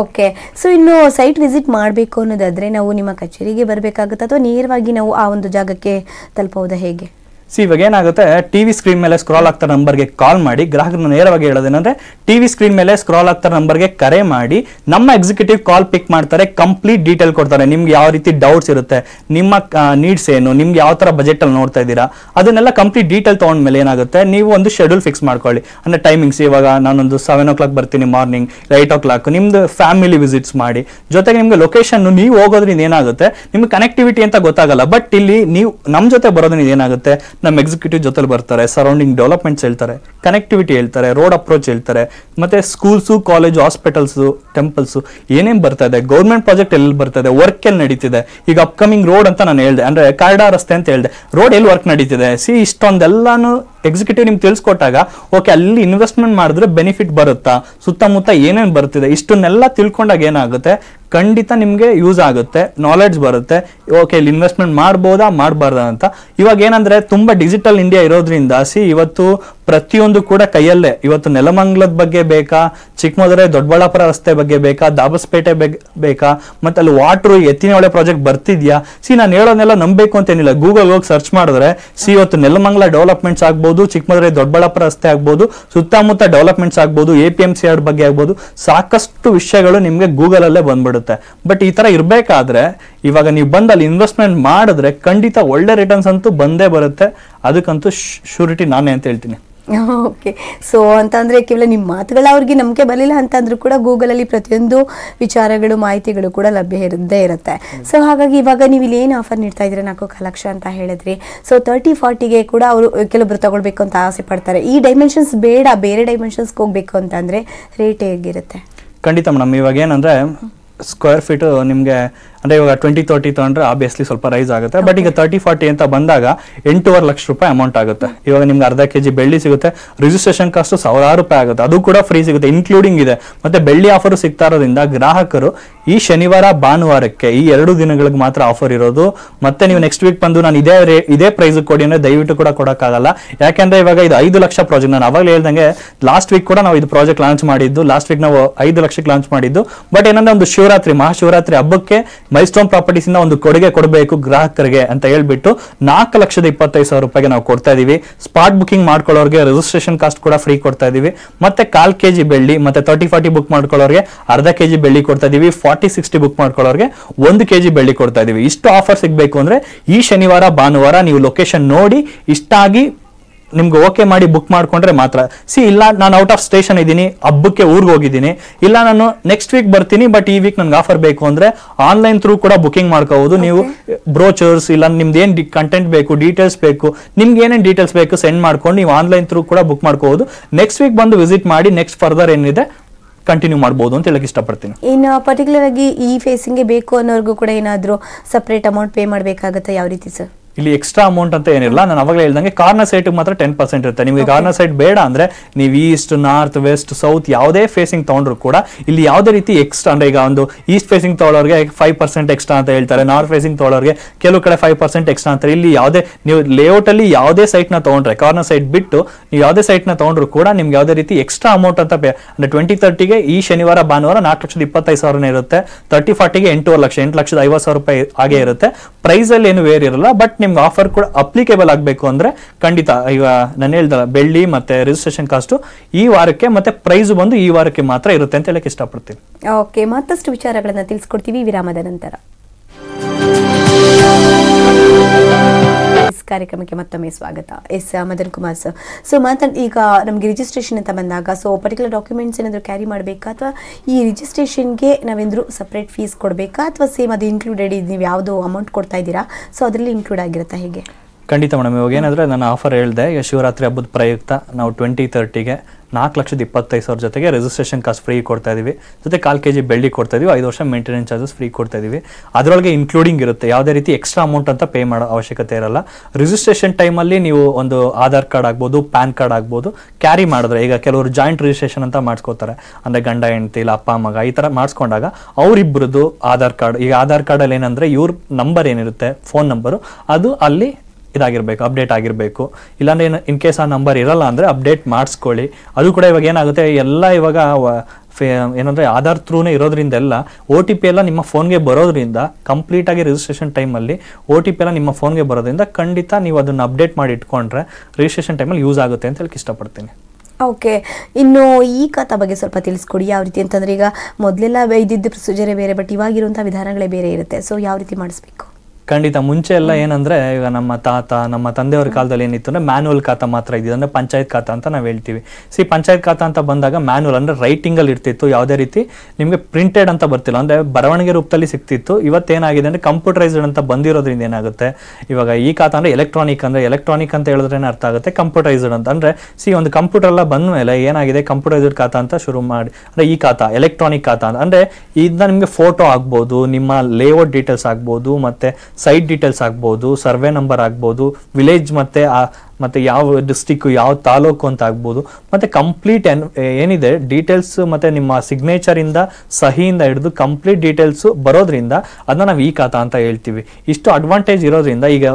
ಓಕೆ ಸೊ ಇನ್ನು ಸೈಟ್ ವಿಸಿಟ್ ಮಾಡಬೇಕು ಅನ್ನೋದಾದ್ರೆ ನಾವು ನಿಮ್ಮ ಕಚೇರಿಗೆ ಬರಬೇಕಾಗುತ್ತೆ ಅಥವಾ ನೇರವಾಗಿ ನಾವು ಆ ಒಂದು ಜಾಗಕ್ಕೆ ತಲುಪೋದ ಹೇಗೆ? ಸಿ ಇವಾಗ ಏನಾಗುತ್ತೆ? ಟಿವಿ ಸ್ಕ್ರೀನ್ ಮೇಲೆ ಸ್ಕ್ರಾಲ್ ಆಗ್ತಾ ನಂಬರ್ಗೆ ಕಾಲ್ ಮಾಡಿ, ಗ್ರಾಹಕರನ್ನ ನೇರವಾಗಿ ಹೇಳೋದೇನಂದ್ರೆ ಟಿವಿ ಸ್ಕ್ರೀನ್ ಮೇಲೆ ಸ್ಕ್ರಾಲ್ ಆಗ್ತಾ ನಂಬರ್ಗೆ ಕರೆ ಮಾಡಿ, ನಮ್ಮ ಎಕ್ಸಿಕ್ಯೂಟಿವ್ ಕಾಲ್ ಪಿಕ್ ಮಾಡ್ತಾರೆ ಕಂಪ್ಲೀಟ್ ಡೀಟೇಲ್ ಕೊಡ್ತಾರೆ. ನಿಮ್ಗೆ ಯಾವ ರೀತಿ ಡೌಟ್ಸ್ ಇರುತ್ತೆ, ನಿಮ್ಮ ನೀಡ್ಸ್ ಏನು, ನಿಮ್ಗೆ ಯಾವ ತರ ಬಜೆಟ್ ಅಲ್ಲಿ ನೋಡ್ತಾ ಇದ್ದೀರಾ, ಅದನ್ನೆಲ್ಲ ಕಂಪ್ಲೀಟ್ ಡೀಟೇಲ್ ತೊಗೊಂಡ್ಮೇಲೆ ಏನಾಗುತ್ತೆ, ನೀವು ಒಂದು ಶೆಡ್ಯೂಲ್ ಫಿಕ್ಸ್ ಮಾಡ್ಕೊಳ್ಳಿ. ಅಂದ್ರೆ ಟೈಮಿಂಗ್ಸ್ ಇವಾಗ ನಾನೊಂದು ಸೆವೆನ್ ಓ ಕ್ಲಾಕ್ ಬರ್ತೀನಿ ಮಾರ್ನಿಂಗ್ ಏಟ್ ಓ ಕ್ಲಾಕ್ ನಿಮ್ದು ಫ್ಯಾಮಿಲಿ ವಿಸಿಟ್ಸ್ ಮಾಡಿ. ಜೊತೆಗೆ ನಿಮ್ಗೆ ಲೊಕೇಶನ್ ನೀವು ಹೋಗೋದ್ರಿಂದ ಏನಾಗುತ್ತೆ, ನಿಮ್ಗೆ ಕನೆಕ್ಟಿವಿಟಿ ಅಂತ ಗೊತ್ತಾಗಲ್ಲ ಬಟ್ ಇಲ್ಲಿ ನೀವು ನಮ್ಮ ಜೊತೆ ಬರೋದ್ರಿಂದ ಏನಾಗುತ್ತೆ ನಮ್ಮ ಎಕ್ಸಿಕ್ಯೂಟಿವ್ ಜೊತೆ ಬರ್ತಾರೆ ಸರೌಂಡಿಂಗ್ ಡೆವಲಪ್ಮೆಂಟ್ಸ್ ಹೇಳ್ತಾರೆ ಕನೆಕ್ಟಿವಿಟಿ ಹೇಳ್ತಾರೆ ರೋಡ್ ಅಪ್ರೋಚ್ ಹೇಳ್ತಾರೆ, ಮತ್ತೆ ಸ್ಕೂಲ್ಸು ಕಾಲೇಜು ಹಾಸ್ಪಿಟಲ್ಸು ಟೆಂಪಲ್ಸು ಏನೇನ್ ಬರ್ತಾ ಇದೆ ಗೌರ್ಮೆಂಟ್ ಪ್ರಾಜೆಕ್ಟ್ ಎಲ್ಲಿ ಬರ್ತಾ ಇದೆ ವರ್ಕ್ ಎಲ್ಲಿ ನಡೀತಿದೆ, ಈಗ ಅಪ್ಕಮಿಂಗ್ ರೋಡ್ ಅಂತ ನಾನು ಹೇಳ್ದೆ, ಅಂದ್ರೆ ಕಾರಿಡಾ ರಸ್ತೆ ಅಂತ ಹೇಳ್ದೆ ರೋಡ್ ಎಲ್ಲಿ ವರ್ಕ್ ನಡೀತಿದೆ ಸಿ ಇಷ್ಟೊಂದೆಲ್ಲಾನು ಎಕ್ಸಿಕ್ಯೂಟಿವ್ ನಿಮ್ಗೆ ತಿಳಿಸ್ಕೊಟ್ಟಾಗ ಓಕೆ ಅಲ್ಲಿ ಇನ್ವೆಸ್ಟ್ಮೆಂಟ್ ಮಾಡಿದ್ರೆ ಬೆನಿಫಿಟ್ ಬರುತ್ತಾ, ಸುತ್ತಮುತ್ತ ಏನೇನು ಬರ್ತಿದೆ, ಇಷ್ಟನ್ನೆಲ್ಲ ತಿಳ್ಕೊಂಡಾಗ ಏನಾಗುತ್ತೆ ಖಂಡಿತ ನಿಮಗೆ ಯೂಸ್ ಆಗುತ್ತೆ ನಾಲೆಡ್ಜ್ ಬರುತ್ತೆ. ಓಕೆ ಇಲ್ಲಿ ಇನ್ವೆಸ್ಟ್ಮೆಂಟ್ ಮಾಡ್ಬೋದಾ? ಮಾಡಬಾರ್ದಾ ಅಂತ. ಇವಾಗ ಏನಂದ್ರೆ, ತುಂಬ ಡಿಜಿಟಲ್ ಇಂಡಿಯಾ ಇರೋದ್ರಿಂದ, ಸಿ, ಇವತ್ತು ಪ್ರತಿಯೊಂದು ಕೂಡ ಕೈಯಲ್ಲೇ, ಇವತ್ತು ನೆಲಮಂಗ್ಲದ ಬಗ್ಗೆ ಬೇಕಾ ಚಿಕ್ಕಮದುರೆ ದೊಡ್ಡಬಳ್ಳಾಪುರ ರಸ್ತೆ ಬಗ್ಗೆ ಬೇಕಾ, ದಾಬಸ್ಪೇಟೆ ಬೇಕಾ, ಮತ್ತೆ ಅಲ್ಲಿ ವಾಟ್ರು ಎತ್ತಿನಹೊಳೆ ಪ್ರಾಜೆಕ್ಟ್ ಬರ್ತಿದ್ಯಾ? ಸಿ, ನಾನು ಹೇಳೋನೆಲ್ಲ ನಂಬಬೇಕು ಅಂತೇನಿಲ್ಲ. ಗೂಗಲ್ ಹೋಗಿ ಸರ್ಚ್ ಮಾಡಿದ್ರೆ, ಸಿ, ಇವತ್ತು ನೆಲಮಂಗ್ಲ ಡೆವಲಪ್ಮೆಂಟ್ಸ್ ಆಗ್ಬೋದು ಚಿಕ್ಕಮದುರೆ ದೊಡ್ಡಬಳ್ಳಾಪುರ ರಸ್ತೆ ಆಗ್ಬೋದು, ಸುತ್ತಮುತ್ತ ಡೆವಲಪ್ಮೆಂಟ್ಸ್ ಆಗ್ಬೋದು ಎ ಪಿ ಎಂ ಸಿ ಬಗ್ಗೆ ಆಗ್ಬೋದು, ಸಾಕಷ್ಟು ವಿಷಯಗಳು ನಿಮಗೆ ಗೂಗಲ್ ಅಲ್ಲೇ ಬಟ್ ಈ ತರ ಇರಬೇಕಾದ್ರೆ ಇವಾಗ ನೀವು ಬಂದು ಅಲ್ಲಿ ಇನ್ವೆಸ್ಟ್ಮೆಂಟ್ ಮಾಡಿದ್ರೆ ಖಂಡಿತ ಒಳ್ಳೆ ರಿಟರ್ನ್ಸ್ ಅಂತೂ ಬಂದೇ ಬರುತ್ತೆ. ಅದಕ್ಕಂತೂ ಶೂರಿಟಿ ನಾನೇ ಅಂತ ಹೇಳ್ತೀನಿ. ಓಕೆ ಸೊ ಅಂತಂದ್ರೆ ಕೇವಲ ನಿಮ್ಮ ಮಾತುಗಳ ಅವ್ರಿಗೆ ನಂಬಿಕೆ ಬರಲಿಲ್ಲ ಅಂತಂದ್ರೂ ಕೂಡ ಗೂಗಲಲ್ಲಿ ಪ್ರತಿಯೊಂದು ವಿಚಾರಗಳು ಮಾಹಿತಿಗಳು ಕೂಡ ಲಭ್ಯ ಇರದೇ ಇರುತ್ತೆ. ಸೊ ಹಾಗಾಗಿ ಇವಾಗ ನೀವು ಇಲ್ಲಿ ಏನು ಆಫರ್ ನೀಡ್ತಾ ಇದ್ದೀರಾ ನಾಲ್ಕು ಲಕ್ಷ ಅಂತ ಹೇಳಿದ್ರಿ. ಸೊ ತರ್ಟಿ ಫಾರ್ಟಿಗೆ ಕೂಡ ಅವರು ಕೆಲವೊಬ್ರು ತಗೊಳ್ಬೇಕು ಅಂತ ಆಸೆ ಪಡ್ತಾರೆ. ಈ ಡೈಮೆನ್ಷನ್ಸ್ ಬೇಡ ಬೇರೆ ಡೈಮೆನ್ಷನ್ಸ್ಗೆ ಹೋಗ್ಬೇಕು ಅಂತಂದ್ರೆ ರೇಟ್ ಹೇಗಿರುತ್ತೆ? ಖಂಡಿತ ಮೇಡಮ್ ಇವಾಗ ಏನಂದ್ರೆ ಸ್ಕ್ವೇರ್ ಫೀಟ್ ನಿಮಗೆ ಅಂದ್ರೆ ಇವಾಗ ಟ್ವೆಂಟಿ ತರ್ಟಿ ತಗೊಂಡ್ರೆ ಆಬ್ವಿಯಸ್ಲಿ ಸ್ವಲ್ಪ ರೈಸ್ ಆಗುತ್ತೆ. ಬಟ್ ಈಗ ತರ್ಟಿ ಫಾರ್ಟಿ ಅಂತ ಬಂದಾಗ ಎಂಟೂವರೆ ಲಕ್ಷ ರೂಪಾಯಿ ಅಮೌಂಟ್ ಆಗುತ್ತೆ. ಇವಾಗ ನಿಮ್ಗೆ ಅರ್ಧ ಕೆಜಿ ಬೆಳ್ಳಿ ಸಿಗುತ್ತೆ. ರಿಜಿಸ್ಟ್ರೇಷನ್ ಕಾಸ್ಟ್ ಸಾವಿರಾರು ರೂಪಾಯಿ ಆಗುತ್ತೆ. ಅದು ಕೂಡ ಫ್ರೀ ಸಿಗುತ್ತೆ ಇನ್ಕ್ಲೂಡಿಂಗ್ ಇದೆ. ಮತ್ತೆ ಬೆಳ್ಳಿ ಆಫರ್ ಸಿಗ್ತಾ ಇರೋದ್ರಿಂದ ಗ್ರಾಹಕರು ಈ ಶನಿವಾರ, ಭಾನುವಾರಕ್ಕೆ ಈ ಎರಡು ದಿನಗಳಿಗೆ ಮಾತ್ರ ಆಫರ್ ಇರೋದು. ಮತ್ತೆ ನೀವು ನೆಕ್ಸ್ಟ್ ವೀಕ್ ಬಂದು ನಾನು ಇದೇ ರೇ ಇದೇ ಪ್ರೈಸ್ ಕೊಡಿ ಅಂದ್ರೆ ದಯವಿಟ್ಟು ಕೂಡ ಕೊಡೋಕ್ಕಾಗಲ್ಲ. ಯಾಕೆಂದ್ರೆ ಇವಾಗ ಇದು ಐದು ಲಕ್ಷ ಪ್ರಾಜೆಕ್ಟ್ ನಾನು ಅವಾಗಲೇ ಹೇಳ್ದಂಗೆ ಲಾಸ್ಟ್ ವೀಕ್ ಕೂಡ ನಾವು ಇದು ಪ್ರಾಜೆಕ್ಟ್ ಲಾಂಚ್ ಮಾಡಿದ್ದು. ಲಾಸ್ಟ್ ವೀಕ್ ನಾವು ಐದು ಲಕ್ಷಕ್ಕೆ ಲಾಂಚ್ ಮಾಡಿದ್ದು. ಬಟ್ ಏನಂದ್ರೆ ಒಂದು ಶಿವರಾತ್ರಿ, ಮಹಾಶಿವರಾತ್ರಿ ಹಬ್ಬಕ್ಕೆ ಮೈಸ್ಟೋನ್ ಪ್ರಾಪರ್ಟೀಸ್ ಇಂದ ಒಂದು ಕೊಡುಗೆ ಕೊಡಬೇಕು ಗ್ರಾಹಕರಿಗೆ ಅಂತ ಹೇಳ್ಬಿಟ್ಟು ನಾಲ್ಕು ಲಕ್ಷದ ಇಪ್ಪತ್ತೈದು ಸಾವಿರ ರೂಪಾಯಿಗೆ ನಾವು ಕೊಡ್ತಾ ಇದೀವಿ. ಸ್ಪಾಟ್ ಬುಕಿಂಗ್ ಮಾಡ್ಕೊಳ್ಳೋರಿಗೆ ರಿಜಿಸ್ಟ್ರೇಷನ್ ಕಾಸ್ಟ್ ಕೂಡ ಫ್ರೀ ಕೊಡ್ತಾ ಇದೀವಿ. ಮತ್ತೆ ಕಾಲ್ ಕೆಜಿ ಬೆಳ್ಳಿ, ಮತ್ತೆ ತರ್ಟಿ ಫಾರ್ಟಿ ಬುಕ್ ಮಾಡ್ಕೊಳ್ಳೋರಿಗೆ ಅರ್ಧ ಕೆಜಿ ಬೆಳ್ಳಿ ಕೊಡ್ತಾ ಇದೀವಿ. ಫಾರ್ಟಿ ಸಿಕ್ಸ್ಟಿ ಬುಕ್ ಮಾಡ್ಕೊಳ್ಳೋರಿಗೆ ಒಂದು ಕೆಜಿ ಬೆಳ್ಳಿ ಕೊಡ್ತಾ ಇದೀವಿ. ಇಷ್ಟು ಆಫರ್ ಸಿಗಬೇಕು ಅಂದ್ರೆ ಈ ಶನಿವಾರ, ಭಾನುವಾರ ನೀವು ಲೊಕೇಶನ್ ನೋಡಿ ಇಷ್ಟ ಆಗಿ ನಿಮ್ಗೆ ಓಕೆ ಮಾಡಿ ಬುಕ್ ಮಾಡ್ಕೊಂಡ್ರೆ ಮಾತ್ರ. ಸಿ ಇಲ್ಲ ನಾನು ಔಟ್ ಆಫ್ ಸ್ಟೇಷನ್ ಇದ್ದೀನಿ ಹಬ್ಬಕ್ಕೆ ಊರಿಗೆ ಹೋಗಿದ್ದೀನಿ. ಇಲ್ಲ ನಾನು ನೆಕ್ಸ್ಟ್ ವೀಕ್ ಬರ್ತೀನಿ ಬಟ್ ಈ ವೀಕ್ ನನ್ಗೆ ಆಫರ್ ಬೇಕು ಅಂದ್ರೆ ಆನ್ಲೈನ್ ಥ್ರೂ ಕೂಡ ಬುಕಿಂಗ್ ಮಾಡ್ಕೋಬೋದು ನೀವು ಬ್ರೋಚರ್ಸ್ ಇಲ್ಲ ನಿಮ್ದು ಏನ್ ಕಂಟೆಂಟ್ ಬೇಕು ಡೀಟೇಲ್ಸ್ ಬೇಕು ನಿಮ್ಗೆ ಏನೇನು ಡೀಟೇಲ್ಸ್ ಬೇಕು ಸೆಂಡ್ ಮಾಡ್ಕೊಂಡು ನೀವು ಆನ್ಲೈನ್ ಥ್ರೂ ಕೂಡ ಬುಕ್ ಮಾಡ್ಕೋಬೋದು ನೆಕ್ಸ್ಟ್ ವೀಕ್ ಬಂದು ವಿಸಿಟ್ ಮಾಡಿ ನೆಕ್ಸ್ಟ್ ಫರ್ದರ್ ಏನಿದೆ ಕಂಟಿನ್ಯೂ ಮಾಡ್ಬೋದು ಅಂತ ಹೇಳಕ್ ಇಷ್ಟಪಡ್ತೀನಿ. ಇನ್ನು ಪರ್ಟಿಕ್ಯುಲರ್ ಆಗಿ ಈ ಫೇಸಿಂಗ್ ಬೇಕು ಅನ್ನೋರ್ಗೂ ಕೂಡ ಏನಾದರೂ ಸಪ್ರೇಟ್ ಅಮೌಂಟ್ ಪೇ ಮಾಡಬೇಕಾಗತ್ತಾ? ಯಾವ ರೀತಿ ಸರ್ ಇಲ್ಲಿ ಎಕ್ಸ್ಟ್ರಾ ಅಮೌಂಟ್ ಅಂತ ಏನಿಲ್ಲ ನಾನು ಅವಾಗಲೇ ಹೇಳ್ದಂಗೆ ಕಾರ್ನರ್ ಸೈಟ್ಗೆ ಮಾತ್ರ ಟೆನ್ ಪರ್ಸೆಂಟ್ ಇರುತ್ತೆ. ನಿಮಗೆ ಕಾರ್ನರ್ ಸೈಟ್ ಬೇಡ ಅಂದ್ರೆ ನೀವು ಈಸ್ಟ್ ನಾರ್ತ್ ವೆಸ್ಟ್ ಸೌತ್ ಯಾವುದೇ ಫೇಸಿಂಗ್ ತೊಗೊಂಡ್ರು ಕೂಡ ಇಲ್ಲಿ ಯಾವುದೇ ರೀತಿ ಎಕ್ಸ್ಟ್ರಾ ಅಂದ್ರೆ ಈಗ ಒಂದು ಈಸ್ಟ್ ಫೇಸಿಂಗ್ ತಗೊಳ್ಳೋರಿಗೆ ಫೈವ್ ಪರ್ಸೆಂಟ್ ಎಕ್ಸ್ಟ್ರಾ ಅಂತ ಹೇಳ್ತಾರೆ ನಾರ್ತ್ ಫೇಸಿಂಗ್ ತಗೊಳ್ಳೋರಿಗೆ ಕೆಲವು ಕಡೆ ಫೈವ್ ಪರ್ಸೆಂಟ್ ಎಕ್ಸ್ಟ್ರಾ ಅಂತಾರೆ. ಇಲ್ಲಿ ಯಾವುದೇ ನೀವು ಲೇಔಟ್ ಅಲ್ಲಿ ಯಾವುದೇ ಸೈಟ್ನ ತಗೊಂಡ್ರೆ ಕಾರ್ನರ್ ಸೈಟ್ ಬಿಟ್ಟು ನೀವು ಯಾವುದೇ ಸೈಟ್ನ ತಗೊಂಡ್ರು ಕೂಡ ನಿಮ್ಗೆ ಯಾವುದೇ ರೀತಿ ಎಕ್ಸ್ಟ್ರಾ ಅಮೌಂಟ್ ಅಂತ ಪೇ ಅಂದರೆ ಟ್ವೆಂಟಿ ತರ್ಟಿಗೆ ಈ ಶನಿವಾರ ಭಾನುವಾರ ನಾಲ್ಕು ಲಕ್ಷದ ಇಪ್ಪತ್ತೈದು ಸಾವಿರನೇ ಇರುತ್ತೆ. ತರ್ಟಿ ಫಾರ್ಟಿಗೆ ಎಂಟೂವರೆ ಲಕ್ಷ ಎಂಟು ಲಕ್ಷದ ಐವತ್ತು ಸಾವಿರ ರೂಪಾಯಿ ಹಾಗೆ ಇರುತ್ತೆ. ಪ್ರೈಸ್ ಅಲ್ಲಿ ಏನು ವೇರ್ ಇರಲ್ಲ ಬಟ್ ನಿಮ್ಗೆ ಆಫರ್ ಕೂಡ ಅಪ್ಲಿಕೇಬಲ್ ಆಗಬೇಕು ಅಂದ್ರೆ ಖಂಡಿತ. ಈಗ ನಾನು ಹೇಳ್ದಲ್ಲ, ಬೆಳ್ಳಿ ಮತ್ತೆ ರಿಜಿಸ್ಟ್ರೇಷನ್ ಕಾಸ್ಟ್ ಈ ವಾರಕ್ಕೆ ಮತ್ತೆ ಪ್ರೈಸ್ ಬಂದು ಈ ವಾರಕ್ಕೆ ಮಾತ್ರ ಇರುತ್ತೆ ಅಂತ ಹೇಳಕ್ಕೆ ಇಷ್ಟಪಡ್ತೀನಿ. ಓಕೆ ಮತ್ತಷ್ಟು ವಿಚಾರಗಳನ್ನ ತಿಳಿಸ್ಕೊಡ್ತೀವಿ. ವಿರಾಮದ ನಂತರ. ಕಾರ್ಯಕ್ರಮಕ್ಕೆ ಮತ್ತೊಮ್ಮೆ ಸ್ವಾಗತ. S Madan Kumar sir. So ಮಾತಾಡ್ ಈಗ ನಮಗೆ ರಿಜಿಸ್ಟ್ರೇಷನ್ ಅಂತ ಬಂದಾಗ ಸೊ ಪರ್ಟಿಕ್ಯುಲರ್ ಡಾಕ್ಯುಮೆಂಟ್ಸ್ ಏನಾದರೂ ಕ್ಯಾರಿ ಮಾಡಬೇಕಾ? ಅಥವಾ ಈ ರಿಜಿಸ್ಟ್ರೇಷನ್ಗೆ ನಾವೇಂದ್ರು ಸಪ್ರೇಟ್ ಫೀಸ್ ಕೊಡಬೇಕಾ? ಅಥವಾ ಸೇಮ್ ಅದು ಇನ್ಕ್ಲೂಡೆಡ್ ನೀವು ಯಾವುದು ಅಮೌಂಟ್ ಕೊಡ್ತಾ ಇದ್ದೀರಾ? ಸೊ ಅದರಲ್ಲಿ ಇನ್ಕ್ಲೂಡ್ ಆಗಿರುತ್ತಾ ಹೇಗೆ? ಖಂಡಿತ ಮೇಡಮ್ ಇವಾಗ ಏನಂದ್ರೆ ನಾನು ಆಫರ್ ಹೇಳಿದೆ, ಈಗ ಶಿವರಾತ್ರಿ ಹಬ್ಬದ ಪ್ರಯುಕ್ತ ನಾವು ಟ್ವೆಂಟಿ ತರ್ಟಿಗೆ ನಾಲ್ಕು ಲಕ್ಷದ ಇಪ್ಪತ್ತೈದು ಸಾವಿರ ಜೊತೆಗೆ ರಿಜಿಸ್ಟ್ರೇಷನ್ ಕಾಸ್ಟ್ ಫ್ರೀ ಕೊಡ್ತಾ ಇದೀವಿ. ಜೊತೆ ಕಾಲು ಕೆ ಜಿ ಬೆಳ್ಳಿ ಕೊಡ್ತಾ ಇದೀವಿ. ಐದು ವರ್ಷ ಮೇಂಟೆನೆನ್ಸ್ ಚಾರ್ಜಸ್ ಫ್ರೀ ಕೊಡ್ತಾ ಇದೀವಿ. ಅದರೊಳಗೆ ಇನ್ಕ್ಲೂಡಿಂಗ್ ಇರುತ್ತೆ. ಯಾವುದೇ ರೀತಿ ಎಕ್ಸ್ಟ್ರಾ ಅಮೌಂಟ್ ಅಂತ ಪೇ ಮಾಡೋ ಅವಶ್ಯಕತೆ ಇರಲ್ಲ. ರಿಜಿಸ್ಟ್ರೇಷನ್ ಟೈಮಲ್ಲಿ ನೀವು ಒಂದು ಆಧಾರ್ ಕಾರ್ಡ್ ಆಗ್ಬೋದು ಪ್ಯಾನ್ ಕಾರ್ಡ್ ಆಗ್ಬೋದು ಕ್ಯಾರಿ ಮಾಡಿದ್ರೆ ಈಗ ಕೆಲವರು ಜಾಯಿಂಟ್ ರಿಜಿಸ್ಟ್ರೇಷನ್ ಅಂತ ಮಾಡಿಸ್ಕೋತಾರೆ. ಅಂದರೆ ಗಂಡ, ಹೆಂಡತಿ, ಇಲ್ಲ ಅಪ್ಪ ಮಗ ಈ ಥರ ಮಾಡಿಸ್ಕೊಂಡಾಗ ಅವರಿಬ್ಬರದ್ದು ಆಧಾರ್ ಕಾರ್ಡ್ ಈಗ ಆಧಾರ್ ಕಾರ್ಡಲ್ಲಿ ಏನಂದರೆ ಇವ್ರ ನಂಬರ್ ಏನಿರುತ್ತೆ ಫೋನ್ ನಂಬರು ಅದು ಅಲ್ಲಿ ಇದಾಗಿರ್ಬೇಕು ಅಪ್ಡೇಟ್ ಆಗಿರಬೇಕು. ಇಲ್ಲಾಂದ್ರೆ ಏನು ಇನ್ ಕೇಸ್ ಆ ನಂಬರ್ ಇರಲ್ಲ ಅಂದರೆ ಅಪ್ಡೇಟ್ ಮಾಡಿಸ್ಕೊಳ್ಳಿ. ಅದು ಕೂಡ ಇವಾಗ ಏನಾಗುತ್ತೆ, ಎಲ್ಲ ಇವಾಗ ಫೇ, ಏನಂದರೆ ಆಧಾರ್ ಥ್ರೂನೇ ಇರೋದ್ರಿಂದ ಎಲ್ಲ ಒ ಟಿ ಪಿ ಎಲ್ಲ ನಿಮ್ಮ ಫೋನ್ಗೆ ಬರೋದ್ರಿಂದ ಕಂಪ್ಲೀಟಾಗಿ ರಿಜಿಸ್ಟ್ರೇಷನ್ ಟೈಮಲ್ಲಿ ಒ ಟಿ ಪಿ ಎಲ್ಲ ನಿಮ್ಮ ಫೋನ್ಗೆ ಬರೋದ್ರಿಂದ ಖಂಡಿತ ನೀವು ಅದನ್ನು ಅಪ್ಡೇಟ್ ಮಾಡಿ ಇಟ್ಕೊಂಡ್ರೆ ರಿಜಿಸ್ಟ್ರೇಷನ್ ಟೈಮಲ್ಲಿ ಯೂಸ್ ಆಗುತ್ತೆ ಅಂತ ಹೇಳಕ್ಕೆ ಇಷ್ಟಪಡ್ತೀನಿ. ಓಕೆ. ಇನ್ನು ಈ ಕಥೆ ಬಗ್ಗೆ ಸ್ವಲ್ಪ ತಿಳಿಸ್ಕೊಡಿ. ಯಾವ ರೀತಿ ಅಂತಂದ್ರೆ ಈಗ ಮೊದಲೆಲ್ಲ ಇದ್ದಿದ್ದು ಪ್ರೊಸೀಜರೇ ಬೇರೆ ಬಟ್ ಇವಾಗಿರುವಂಥ ವಿಧಾನಗಳೇ ಬೇರೆ ಇರುತ್ತೆ. ಸೊ ಯಾವ ರೀತಿ ಮಾಡಿಸ್ಬೇಕು? ಖಂಡಿತ ಮುಂಚೆ ಎಲ್ಲ ಏನಂದ್ರೆ ಈಗ ನಮ್ಮ ತಾತ ನಮ್ಮ ತಂದೆಯವ್ರ ಕಾಲದಲ್ಲಿ ಏನಿತ್ತು ಅಂದ್ರೆ ಮ್ಯಾನುವಲ್ ಖಾತಾ ಮಾತ್ರ ಇದ್ದಿದ್ದು. ಅಂದ್ರೆ ಪಂಚಾಯತ್ ಖಾತಾ ಅಂತ ನಾವು ಹೇಳ್ತೀವಿ. ಸಿ ಪಂಚಾಯತ್ ಖಾತಾ ಅಂತ ಬಂದಾಗ ಮ್ಯಾನುವಲ್ ಅಂದ್ರೆ ರೈಟಿಂಗ್ ಅಲ್ಲಿ ಇರ್ತಿತ್ತು. ಯಾವುದೇ ರೀತಿ ನಿಮಗೆ ಪ್ರಿಂಟೆಡ್ ಅಂತ ಬರ್ತಿಲ್ಲ. ಅಂದ್ರೆ ಬರವಣಿಗೆ ರೂಪದಲ್ಲಿ ಸಿಕ್ತಿತ್ತು. ಇವತ್ತೇನಾಗಿದೆ ಅಂದ್ರೆ ಕಂಪ್ಯೂಟರೈಸ್ಡ್ ಅಂತ ಬಂದಿರೋದ್ರಿಂದ ಏನಾಗುತ್ತೆ? ಇವಾಗ ಈ ಖಾತಾ ಅಂದ್ರೆ ಎಲೆಕ್ಟ್ರಾನಿಕ್ ಅಂದ್ರೆ ಎಲೆಕ್ಟ್ರಾನಿಕ್ ಅಂತ ಹೇಳಿದ್ರೆ ಅರ್ಥ ಆಗುತ್ತೆ. ಕಂಪ್ಯೂಟರೈಸ್ಡ್ ಅಂತ. ಅಂದ್ರೆ ಸಿ ಒಂದು ಕಂಪ್ಯೂಟರ್ ಎಲ್ಲ ಬಂದ ಮೇಲೆ ಏನಾಗಿದೆ? ಕಂಪ್ಯೂಟರೈಸ್ಡ್ ಖಾತಾ ಅಂತ ಶುರು ಮಾಡಿ ಅಂದ್ರೆ ಈ ಖಾತಾ ಎಲೆಕ್ಟ್ರಾನಿಕ್ ಖಾತಾ ಅಂತ. ಅಂದ್ರೆ ಇದನ್ನ ನಿಮಗೆ ಫೋಟೋ ಆಗ್ಬೋದು ನಿಮ್ಮ ಲೇಔಟ್ ಡೀಟೇಲ್ಸ್ ಆಗ್ಬೋದು ಮತ್ತೆ ಸೈಟ್ ಡೀಟೇಲ್ಸ್ ಆಗ್ಬೋದು ಸರ್ವೆ ನಂಬರ್ ಆಗ್ಬೋದು ವಿಲೇಜ್ ಮತ್ತೆ ಮತ್ತೆ ಯಾವ ಡಿಸ್ಟಿಕ್ ಯಾವ ತಾಲೂಕು ಅಂತ ಆಗ್ಬೋದು. ಮತ್ತೆ ಕಂಪ್ಲೀಟ್ ಏನಿದೆ ಡೀಟೇಲ್ಸ್ ಮತ್ತೆ ನಿಮ್ಮ ಸಿಗ್ನೇಚರ್ ಇಂದ ಸಹಿಯಿಂದ ಹಿಡಿದು ಕಂಪ್ಲೀಟ್ ಡೀಟೇಲ್ಸ್ ಬರೋದ್ರಿಂದ ಅದನ್ನ ನಾವು ಈ ಖಾತಾ ಅಂತ ಹೇಳ್ತೀವಿ. ಇಷ್ಟು ಅಡ್ವಾಂಟೇಜ್ ಇರೋದ್ರಿಂದ ಈಗ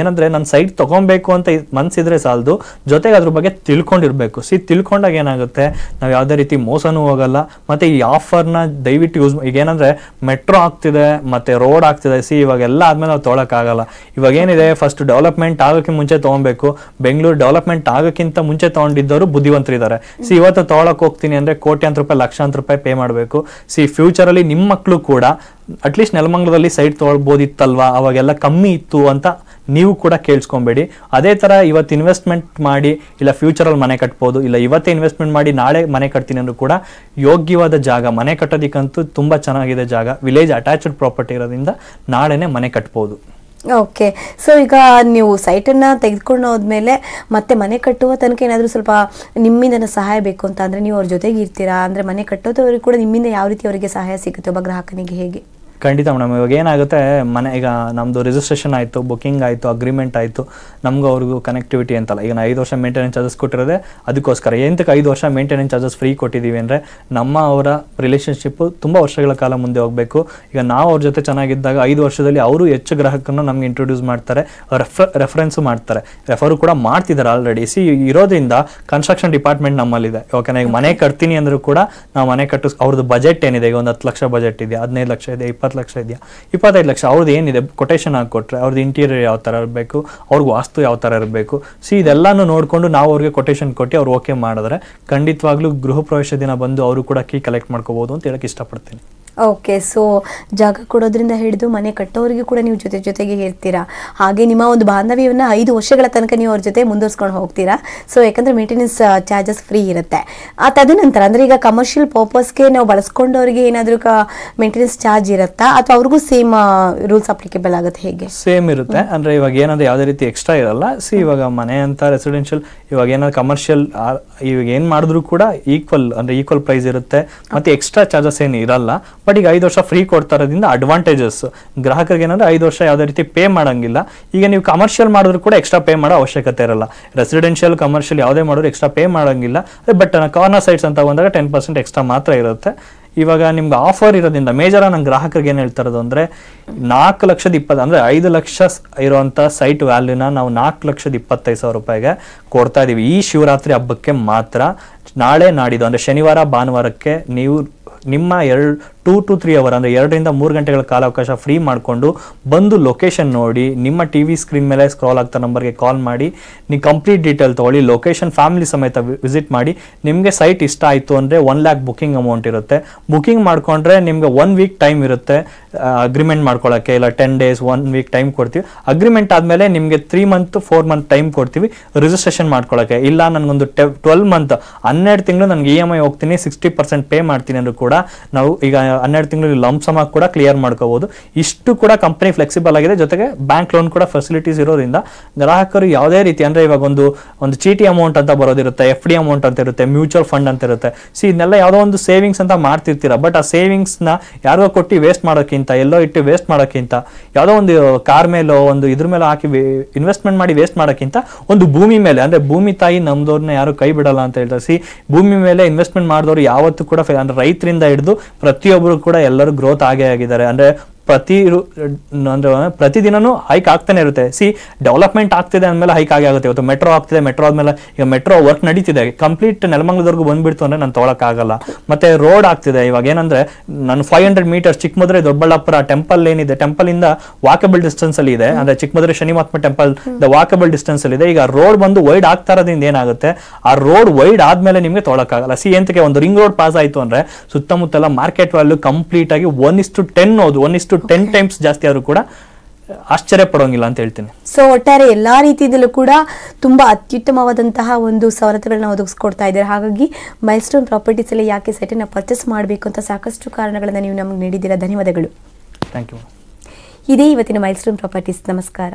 ಏನಂದ್ರೆ ನನ್ನ ಸೈಟ್ ತಗೊಬೇಕು ಅಂತ ಮನಸ್ಸಿದ್ರೆ ಮನ್ಸಿದ್ರೆ ಸಾಲದು, ಜೊತೆಗೆ ಅದ್ರ ಬಗ್ಗೆ ತಿಳ್ಕೊಂಡಿರಬೇಕು. ಸಿ ತಿಳ್ಕೊಂಡಾಗ ಏನಾಗುತ್ತೆ, ನಾವು ಯಾವುದೇ ರೀತಿ ಮೋಸನೂ ಹೋಗಲ್ಲ. ಮತ್ತೆ ಈ ಆಫರ್ನ ದಯವಿಟ್ಟು ಯೂಸ್ ಈಗ ಏನಂದ್ರೆ ಮೆಟ್ರೋ ಆಗ್ತಿದೆ, ಮತ್ತೆ ರೋಡ್ ಆಗ್ತಿದೆ. ಸಿ ಇವಾಗ ಎಲ್ಲ ಆದ್ಮೇಲೆ ನಾವು ತೊಗೊಳಕ್ಕಾಗಲ್ಲ ಇವಾಗ ಏನಿದೆ ಫಸ್ಟ್ ಡೆವಲಪ್ಮೆಂಟ್ ಆಗೋಕ್ಕೆ ಮುಂಚೆ ತಗೊಬೇಕು ಬೆಂಗಳೂರು ಡೆವಲಪ್ಮೆಂಟ್ ಆಗೋಕ್ಕಿಂತ ಮುಂಚೆ ತಗೊಂಡಿದ್ದವರು ಬುದ್ಧಿವಂತರಿದ್ದಾರೆ. ಸಿ, ಇವತ್ತು ತಗೊಳಕ್ ಹೋಗ್ತೀನಿ ಅಂದ್ರೆ ಕೋಟ್ಯಾಂತರ ರೂಪಾಯಿ, ಲಕ್ಷಾಂತರ ರೂಪಾಯಿ ಪೇ ಮಾಡಬೇಕು. ಸಿ ಫ್ಯೂಚರ್ ಅಲ್ಲಿ ನಿಮ್ಮ ಮಕ್ಕಳು ಕೂಡ ಅಟ್ಲೀಸ್ಟ್ ನೆಲಮಂಗ್ಲದಲ್ಲಿ ಸೈಟ್ ತೊಗೊಳ್ಬೋದಿತ್ತಲ್ವಾ? ಅವಾಗೆಲ್ಲ ಕಮ್ಮಿ ಇತ್ತು ಅಂತ ನೀವು ಕೂಡ ಕೇಳಿಸ್ಕೊಬೇಡಿ. ಅದೇ ತರ ಇವತ್ತು ಇನ್ವೆಸ್ಟ್ಮೆಂಟ್ ಮಾಡಿ ಇಲ್ಲ ಫ್ಯೂಚರಲ್ಲಿ ಮನೆ ಕಟ್ಬೋದು, ಇಲ್ಲ ಇವತ್ತೇ ಇನ್ವೆಸ್ಟ್ಮೆಂಟ್ ಮಾಡಿ ನಾಳೆ ಮನೆ ಕಟ್ತೀನಿ ಅಂದ್ರೂ ಕೂಡ ಯೋಗ್ಯವಾದ ಜಾಗ, ಮನೆ ಕಟ್ಟೋದಕ್ಕಂತೂ ತುಂಬಾ ಚೆನ್ನಾಗಿದೆ ಜಾಗ. ವಿಲೇಜ್ ಅಟ್ಯಾಚ್ಡ್ ಪ್ರಾಪರ್ಟಿ ಇರೋದ್ರಿಂದ ನಾಳೆನೆ ಮನೆ ಕಟ್ಬೋದು. ಓಕೆ ಸೊ ಈಗ ನೀವು ಸೈಟನ್ನು ತೆಗೆದುಕೊಂಡು ಹೋದ್ಮೇಲೆ ಮತ್ತೆ ಮನೆ ಕಟ್ಟುವ ತನಕ ಏನಾದರೂ ಸ್ವಲ್ಪ ನಿಮ್ಮಿಂದ ಸಹಾಯ ಬೇಕು ಅಂತ ಅಂದರೆ ನೀವು ಅವ್ರ ಜೊತೆಗೆ ಇರ್ತೀರಾ? ಅಂದರೆ ಮನೆ ಕಟ್ಟೋದವ್ರಿಗೆ ಕೂಡ ನಿಮ್ಮಿಂದ ಯಾವ ರೀತಿ ಅವರಿಗೆ ಸಹಾಯ ಸಿಗುತ್ತೆ? ಒಬ್ಬ ಗ್ರಾಹಕನಿಗೆ ಹೇಗೆ? ಖಂಡಿತ ಮೇಡಮ್. ಇವಾಗ ಏನಾಗುತ್ತೆ, ಮನೆ, ಈಗ ನಮ್ಮದು ರಿಜಿಸ್ಟ್ರೇಷನ್ ಆಯಿತು ಬುಕಿಂಗ್ ಆಯಿತು ಅಗ್ರಿಮೆಂಟ್ ಆಯಿತು, ನಮಗೂ ಅವ್ರಿಗೂ ಕನೆಕ್ಟಿವಿಟಿ ಅಂತಲ್ಲ. ಈಗ ನಾವು ಐದು ವರ್ಷ ಮೇಂಟೆನೆನ್ಸ್ ಚಾರ್ಜಸ್ ಕೊಟ್ಟಿರೋದೆ ಅದಕ್ಕೋಸ್ಕರ. ಎಂತಕ್ಕೆ ಐದು ವರ್ಷ ಮೇಂಟೆನೆನ್ಸ್ ಚಾರ್ಜಸ್ ಫ್ರೀ ಕೊಟ್ಟಿದ್ದೀವಿ ಅಂದರೆ, ನಮ್ಮ ಅವರ ರಿಲೇಷನ್ಶಿಪ್ಪು ತುಂಬ ವರ್ಷಗಳ ಕಾಲ ಮುಂದೆ ಹೋಗಬೇಕು. ಈಗ ನಾವು ಅವ್ರ ಜೊತೆ ಚೆನ್ನಾಗಿದ್ದಾಗ ಐದು ವರ್ಷದಲ್ಲಿ ಅವರು ಹೆಚ್ಚು ಗ್ರಾಹಕರನ್ನು ನಮ್ಗೆ ಇಂಟ್ರೊಡ್ಯೂಸ್ ಮಾಡ್ತಾರೆ ರೆಫ ರೆಫರೆನ್ಸು ಮಾಡ್ತಾರೆ. ರೆಫರು ಕೂಡ ಮಾಡ್ತಿದ್ದಾರೆ ಆಲ್ರೆಡಿ ಸಿ ಇರೋದ್ರಿಂದ ಕನ್ಸ್ಟ್ರಕ್ಷನ್ ಡಿಪಾರ್ಟ್ಮೆಂಟ್ ನಮ್ಮಲ್ಲಿದೆ. ಓಕೆನಾ ಈಗ ಮನೆ ಕಟ್ತೀನಿ ಅಂದರೂ ಕೂಡ ನಾವು ಮನೆ ಕಟ್ಟಿಸ್ ಅವ್ರದ್ದು ಬಜೆಟ್ ಏನಿದೆ? ಈಗ ಒಂದು ಹತ್ತು ಲಕ್ಷ ಬಜೆಟ್ ಇದೆ ಹದಿನೈದು ಲಕ್ಷ ಇದೆ, ಇಪ್ಪತ್ತು ಲಕ್ಷ ಇದೆಯಾ? ಇಪ್ಪತ್ತೈದು ಲಕ್ಷ. ಅವ್ರದ್ದು ಏನಿದೆ? ಕೊಟೇಶನ್ ಕೊಟ್ಟರೆ ಅವ್ರದ್ದು ಇಂಟೀರಿಯರ್ ಯಾವ ಥರ ಇರಬೇಕು? ಅವ್ರಿಗೆ ವಾಸ್ತು ಯಾವ ಥರ ಇರಬೇಕು? ಸಿ ಇದೆಲ್ಲಾನು ನೋಡಿಕೊಂಡು ನಾವು ಅವ್ರಿಗೆ ಕೊಟೇಶನ್ ಕೊಟ್ಟು ಅವ್ರು ಓಕೆ ಮಾಡಿದ್ರೆ ಖಂಡಿತವಾಗ್ಲೂ ಗೃಹ ಪ್ರವೇಶ ದಿನ ಬಂದು ಅವರು ಕೂಡ ಕೀ ಕಲೆಕ್ಟ್ ಮಾಡ್ಕೋಬೋದು ಅಂತ ಹೇಳಕ್ಕೆ ಇಷ್ಟಪಡ್ತೀನಿ. ಓಕೆ ಸೊ ಜಾಗ ಕೊಡೋದ್ರಿಂದ ಹಿಡಿದು ಮನೆ ಕಟ್ಟೋರಿಗೆ ಕೂಡ ನೀವು ಜೊತೆ ಜೊತೆಗೆ ಇರ್ತೀರಾ? ಹಾಗೆ ನಿಮ್ಮ ಒಂದು ಬಾಂಧವ್ಯವನ್ನು ಐದು ವರ್ಷಗಳ ತನಕ ನೀವು ಅವ್ರ ಜೊತೆ ಮುಂದುವರ್ಸ್ಕೊಂಡು ಹೋಗ್ತೀರಾ? ಸೊ ಯಾಕಂದ್ರೆ ಮೇಂಟೆನೆನ್ಸ್ ಚಾರ್ಜಸ್ ಫ್ರೀ ಇರುತ್ತೆ. ಆ ತದನಂತರ ಅಂದ್ರೆ ಈಗ ಕಮರ್ಷಿಯಲ್ ಪರ್ಪಸ್ಗೆ ನಾವು ಬಳಸ್ಕೊಂಡವ್ರಿಗೆ ಏನಾದರೂ ಮೇಂಟೆನೆನ್ಸ್ ಚಾರ್ಜ್ ಇರುತ್ತಾ? ಅಥವಾ ಅವ್ರಿಗೂ ಸೇಮ್ ರೂಲ್ಸ್ ಅಪ್ಲಿಕೇಬಲ್ ಆಗುತ್ತೆ ಹೇಗೆ? ಸೇಮ್ ಇರುತ್ತೆ. ಅಂದ್ರೆ ಇವಾಗ ಏನಾದ್ರು ಯಾವುದೇ ರೀತಿ ಎಕ್ಸ್ಟ್ರಾ ಇರಲ್ಲ. ಸಿ ಇವಾಗ ಮನೆ ಅಂತ ರೆಸಿಡೆನ್ಷಿಯಲ್ ಇವಾಗ ಏನಾದ್ರು ಕಮರ್ಷಿಯಲ್ ಇವಾಗ ಏನು ಮಾಡಿದ್ರು ಕೂಡ ಈಕ್ವಲ್ ಅಂದ್ರೆ ಈಕ್ವಲ್ ಪ್ರೈಸ್ ಇರುತ್ತೆ. ಮತ್ತೆ ಎಕ್ಸ್ಟ್ರಾ ಚಾರ್ಜಸ್ ಏನು ಇರಲ್ಲ. ಬಟ್ ಈಗ ಐದು ವರ್ಷ ಫ್ರೀ ಕೊಡ್ತಾ ಇರೋದ್ರಿಂದ ಅಡ್ವಾಂಟೇಜಸ್ ಗ್ರಾಹಕರಿಗೆ ಏನಂದ್ರೆ ಐದು ವರ್ಷ ಯಾವುದೇ ರೀತಿ ಪೇ ಮಾಡೋಂಗಿಲ್ಲ. ಈಗ ನೀವು ಕಮರ್ಷಿಯಲ್ ಮಾಡಿದ್ರು ಕೂಡ ಎಕ್ಸ್ಟ್ರಾ ಪೇ ಮಾಡೋ ಅವಶ್ಯಕತೆ ಇರಲ್ಲ. ರೆಸಿಡೆನ್ಷಿಯಲ್ ಕಮರ್ಷಿಯಲ್ ಯಾವುದೇ ಮಾಡಿದ್ರು ಎಕ್ಸ್ಟ್ರಾ ಪೇ ಮಾಡೋಂಗಿಲ್ಲ. ಬಟ್ ಕಾರ್ನರ್ ಸೈಟ್ಸ್ ಅಂತ ಬಂದಾಗ ಟೆನ್ ಪರ್ಸೆಂಟ್ ಎಕ್ಸ್ಟ್ರಾ ಮಾತ್ರ ಇರುತ್ತೆ. ಇವಾಗ ನಿಮ್ಗೆ ಆಫರ್ ಇರೋದ್ರಿಂದ ಮೇಜರ್ ನಂಗೆ ಗ್ರಾಹಕರಿಗೆ ಏನು ಹೇಳ್ತಾ ಇರೋದು ಅಂದ್ರೆ ನಾಲ್ಕು ಲಕ್ಷದ ಇಪ್ಪತ್ತು ಅಂದರೆ ಐದು ಲಕ್ಷ ಇರುವಂಥ ಸೈಟ್ ವ್ಯಾಲ್ಯೂನ ನಾವು ನಾಲ್ಕು ಲಕ್ಷದ ಇಪ್ಪತ್ತೈದು ಸಾವಿರ ರೂಪಾಯಿಗೆ ಕೊಡ್ತಾ ಇದ್ದೀವಿ ಈ ಶಿವರಾತ್ರಿ ಹಬ್ಬಕ್ಕೆ ಮಾತ್ರ ನಾಳೆ ನಾಡಿದ್ದು ಅಂದರೆ ಶನಿವಾರ, ಭಾನುವಾರಕ್ಕೆ ನೀವು ನಿಮ್ಮ ಎರಡು ಟೂ ಟು ತ್ರೀ ಅವರ್ ಅಂದರೆ ಎರಡರಿಂದ ಮೂರು ಗಂಟೆಗಳ ಕಾಲಾವಕಾಶ ಫ್ರೀ ಮಾಡಿಕೊಂಡು ಬಂದು ಲೊಕೇಶನ್ ನೋಡಿ, ನಿಮ್ಮ ಟಿ ವಿ ಸ್ಕ್ರೀನ್ ಮೇಲೆ ಸ್ಕ್ರಾಲ್ ಆಗ್ತಾ ನಂಬರ್ಗೆ ಕಾಲ್ ಮಾಡಿ, ನೀವು ಕಂಪ್ಲೀಟ್ ಡೀಟೇಲ್ ತೊಗೊಳ್ಳಿ ಲೊಕೇಶನ್ ಫ್ಯಾಮಿಲಿ ಸಮೇತ ವಿಸಿಟ್ ಮಾಡಿ, ನಿಮಗೆ ಸೈಟ್ ಇಷ್ಟ ಆಯಿತು ಅಂದರೆ ಒನ್ ಲ್ಯಾಕ್ ಬುಕಿಂಗ್ ಅಮೌಂಟ್ ಇರುತ್ತೆ. ಬುಕಿಂಗ್ ಮಾಡಿಕೊಂಡ್ರೆ ನಿಮಗೆ ಒನ್ ವೀಕ್ ಟೈಮ್ ಇರುತ್ತೆ ಅಗ್ರಿಮೆಂಟ್ ಮಾಡ್ಕೊಳ್ಳೋಕ್ಕೆ ಇಲ್ಲ ten days one week time ಕೊಡ್ತೀವಿ. ಅಗ್ರಿಮೆಂಟ್ ಆದಮೇಲೆ ನಿಮಗೆ three month four month time ಕೊಡ್ತೀವಿ ರಿಜಿಸ್ಟ್ರೇಷನ್ ಮಾಡ್ಕೊಳ್ಳೋಕ್ಕೆ ಇಲ್ಲ, ನನಗೊಂದು ಟೆ ಟ್ವೆಲ್ ಮಂತ್ ಹನ್ನೆರಡು ತಿಂಗಳು ನನಗೆ ಇ ಎಂ ಐ ಹೋಗ್ತೀನಿ ಸಿಕ್ಸ್ಟಿ ಪರ್ಸೆಂಟ್ ಪೇ ಮಾಡ್ತೀನಿ ಅಂದ್ರೂ ಕೂಡ ನಾವು ಈಗ ಹನ್ನೆರಡು ತಿಂಗಳು ಲಂಸಮ್ ಆಗಿ ಕೂಡ ಕ್ಲಿಯರ್ ಮಾಡ್ಕೋಬಹುದು ಇಷ್ಟು ಕೂಡ ಕಂಪನಿ ಫ್ಲೆಕ್ಸಿಬಲ್ ಆಗಿದೆ. ಜೊತೆಗೆ ಬ್ಯಾಂಕ್ ಲೋನ್ ಕೂಡ ಫೆಸಿಲಿಟೀಸ್ ಇರೋದ್ರಿಂದ ಗ್ರಾಹಕರು ಯಾವುದೇ ರೀತಿ ಅಂದ್ರೆ ಇವಾಗ ಒಂದು ಒಂದು ಚೀಟಿ ಅಮೌಂಟ್ ಅಂತ ಬರೋದಿರುತ್ತೆ ಎಫ್ ಡಿ ಅಮೌಂಟ್ ಅಂತ ಇರುತ್ತೆ ಮ್ಯೂಚುವಲ್ ಫಂಡ್ ಅಂತ ಇರುತ್ತೆ. ಸಿ ಇದನ್ನೆಲ್ಲ ಯಾವುದೋ ಒಂದು ಸೇವಿಂಗ್ಸ್ ಅಂತ ಮಾಡ್ತಿರ್ತೀರ. ಬಟ್ ಆ ಸೇವಿಂಗ್ಸ್ನ ಯಾರಿಗೋ ಕೊಟ್ಟು ವೇಸ್ಟ್ ಮಾಡೋಕ್ಕಿಂತ, ಎಲ್ಲೋ ಇಟ್ಟು ವೇಸ್ಟ್ ಮಾಡೋಕ್ಕಿಂತ, ಯಾವುದೋ ಒಂದು ಕಾರ್ ಮೇಲೋ ಒಂದು ಇದ್ರ ಮೇಲೆ ಹಾಕಿ ಇನ್ವೆಸ್ಟ್ಮೆಂಟ್ ಮಾಡಿ ವೇಸ್ಟ್ ಮಾಡೋಕ್ಕಿಂತ ಒಂದು ಭೂಮಿ ಮೇಲೆ, ಅಂದ್ರೆ ಭೂಮಿ ತಾಯಿ ನಮ್ದವ್ರನ್ನ ಯಾರು ಕೈ ಬಿಡಲ್ಲ ಅಂತ ಹೇಳ್ತಾರೆ. ಸಿ ಭೂಮಿ ಮೇಲೆ ಇನ್ವೆಸ್ಟ್ಮೆಂಟ್ ಮಾಡಿದವರು ಯಾವತ್ತೂ ಕೂಡ, ಅಂದ್ರೆ ಅಂದ್ರೆ ರೈತರಿಂದ ಹಿಡಿದು ಪ್ರತಿಯೊಬ್ಬರು ಕೂಡ ಎಲ್ಲರೂ ಗ್ರೋತ್ ಆಗೇ ಆಗಿದ್ದಾರೆ. ಅಂದ್ರೆ ಪ್ರತಿ ಅಂದ್ರೆ, ಪ್ರತಿದಿನನೂ ಹೈಕ್ ಆಗ್ತಾನೆ ಇರುತ್ತೆ. ಸಿ ಡೆವಲಪ್ಮೆಂಟ್ ಆಗ್ತಿದೆ ಅಂದಮೇಲೆ ಹೈಕ್ ಆಗಿ ಆಗುತ್ತೆ. ಇವತ್ತು ಮೆಟ್ರೋ ಆಗ್ತಿದೆ ಮೆಟ್ರೋ ಆದ್ಮೇಲೆ ಈಗ ಮೆಟ್ರೋ ವರ್ಕ್ ನಡೀತಿದೆ. ಕಂಪ್ಲೀಟ್ ನೆಲಮಂಗ್ಲದವರೆಗೂ ಬಂದ್ಬಿಡ್ತು ಅಂದ್ರೆ ನಾನು ತೊಗೊಳಕ್ಕಾಗಲ್ಲ ಮತ್ತೆ ರೋಡ್ ಆಗ್ತಿದೆ. ಇವಾಗ ಏನಂದ್ರೆ, ನಾನು five hundred metres Chikkamadure Doddaballapura temple ಏನಿದೆ ಟೆಂಪಲ್ ಇಂದ ವಾಕಬಲ್ ಡಿಸ್ಟೆನ್ಸ್ ಅಲ್ಲಿ ಇದೆ. ಅಂದ್ರೆ Chikkamadure Shani Mahatma temple the walkable distance ಅಲ್ಲಿ ಇದೆ. ಈಗ ರೋಡ್ ಬಂದು ವೈಡ್ ಆಗ್ತಾ ಏನಾಗುತ್ತೆ? ಆ ರೋಡ್ ವೈಡ್ ಆದ್ಮೇಲೆ ನಿಮಗೆ ತೊಗೊಳಕ್ಕಾಗಲ್ಲ ಸಿ ಎಂತಕ್ಕೆ ಒಂದು ರಿಂಗ್ ರೋಡ್ ಪಾಸ್ ಆಯ್ತು ಅಂದ್ರೆ ಸುತ್ತಮುತ್ತಲ ಮಾರ್ಕೆಟ್ ವ್ಯಾಲ್ಯೂ ಕಂಪ್ಲೀಟ್ ಆಗಿ one is to ten one is to ten ಜಾಸ್ತಿ ಆದರೂ ಕೂಡ ಆಶ್ಚರ್ಯ ಪಡೋಂಗಿಲ್ಲ ಅಂತ ಹೇಳ್ತೀನಿ. ಸೊ ಒಟ್ಟಾರೆ ಎಲ್ಲಾ ರೀತಿಯಲ್ಲೂ ಕೂಡ ತುಂಬಾ ಅತ್ಯುತ್ತಮವಾದಂತಹ ಒಂದು ಸವಲತ್ತುಗಳನ್ನ ಒದಗಿಸ್ಕೊಡ್ತಾ ಇದ್ದಾರೆ. ಹಾಗಾಗಿ ಮೈಲ್ ಸ್ಟೋನ್ ಪ್ರಾಪರ್ಟೀಸ್ ಅಲ್ಲಿ ಯಾಕೆ ಸೆಟನ್ನ ಪರ್ಚೇಸ್ ಮಾಡಬೇಕು ಅಂತ ಸಾಕಷ್ಟು ಕಾರಣಗಳನ್ನ ನೀವು ನಮ್ಗೆ ನೀಡಿದ್ದೀರಾ. ಧನ್ಯವಾದಗಳು. ಥ್ಯಾಂಕ್ ಯು ಇದೇ ಇವತ್ತಿನ ಮೈಲ್ ಸ್ಟೋನ್ ಪ್ರಾಪರ್ಟೀಸ್ ನಮಸ್ಕಾರ.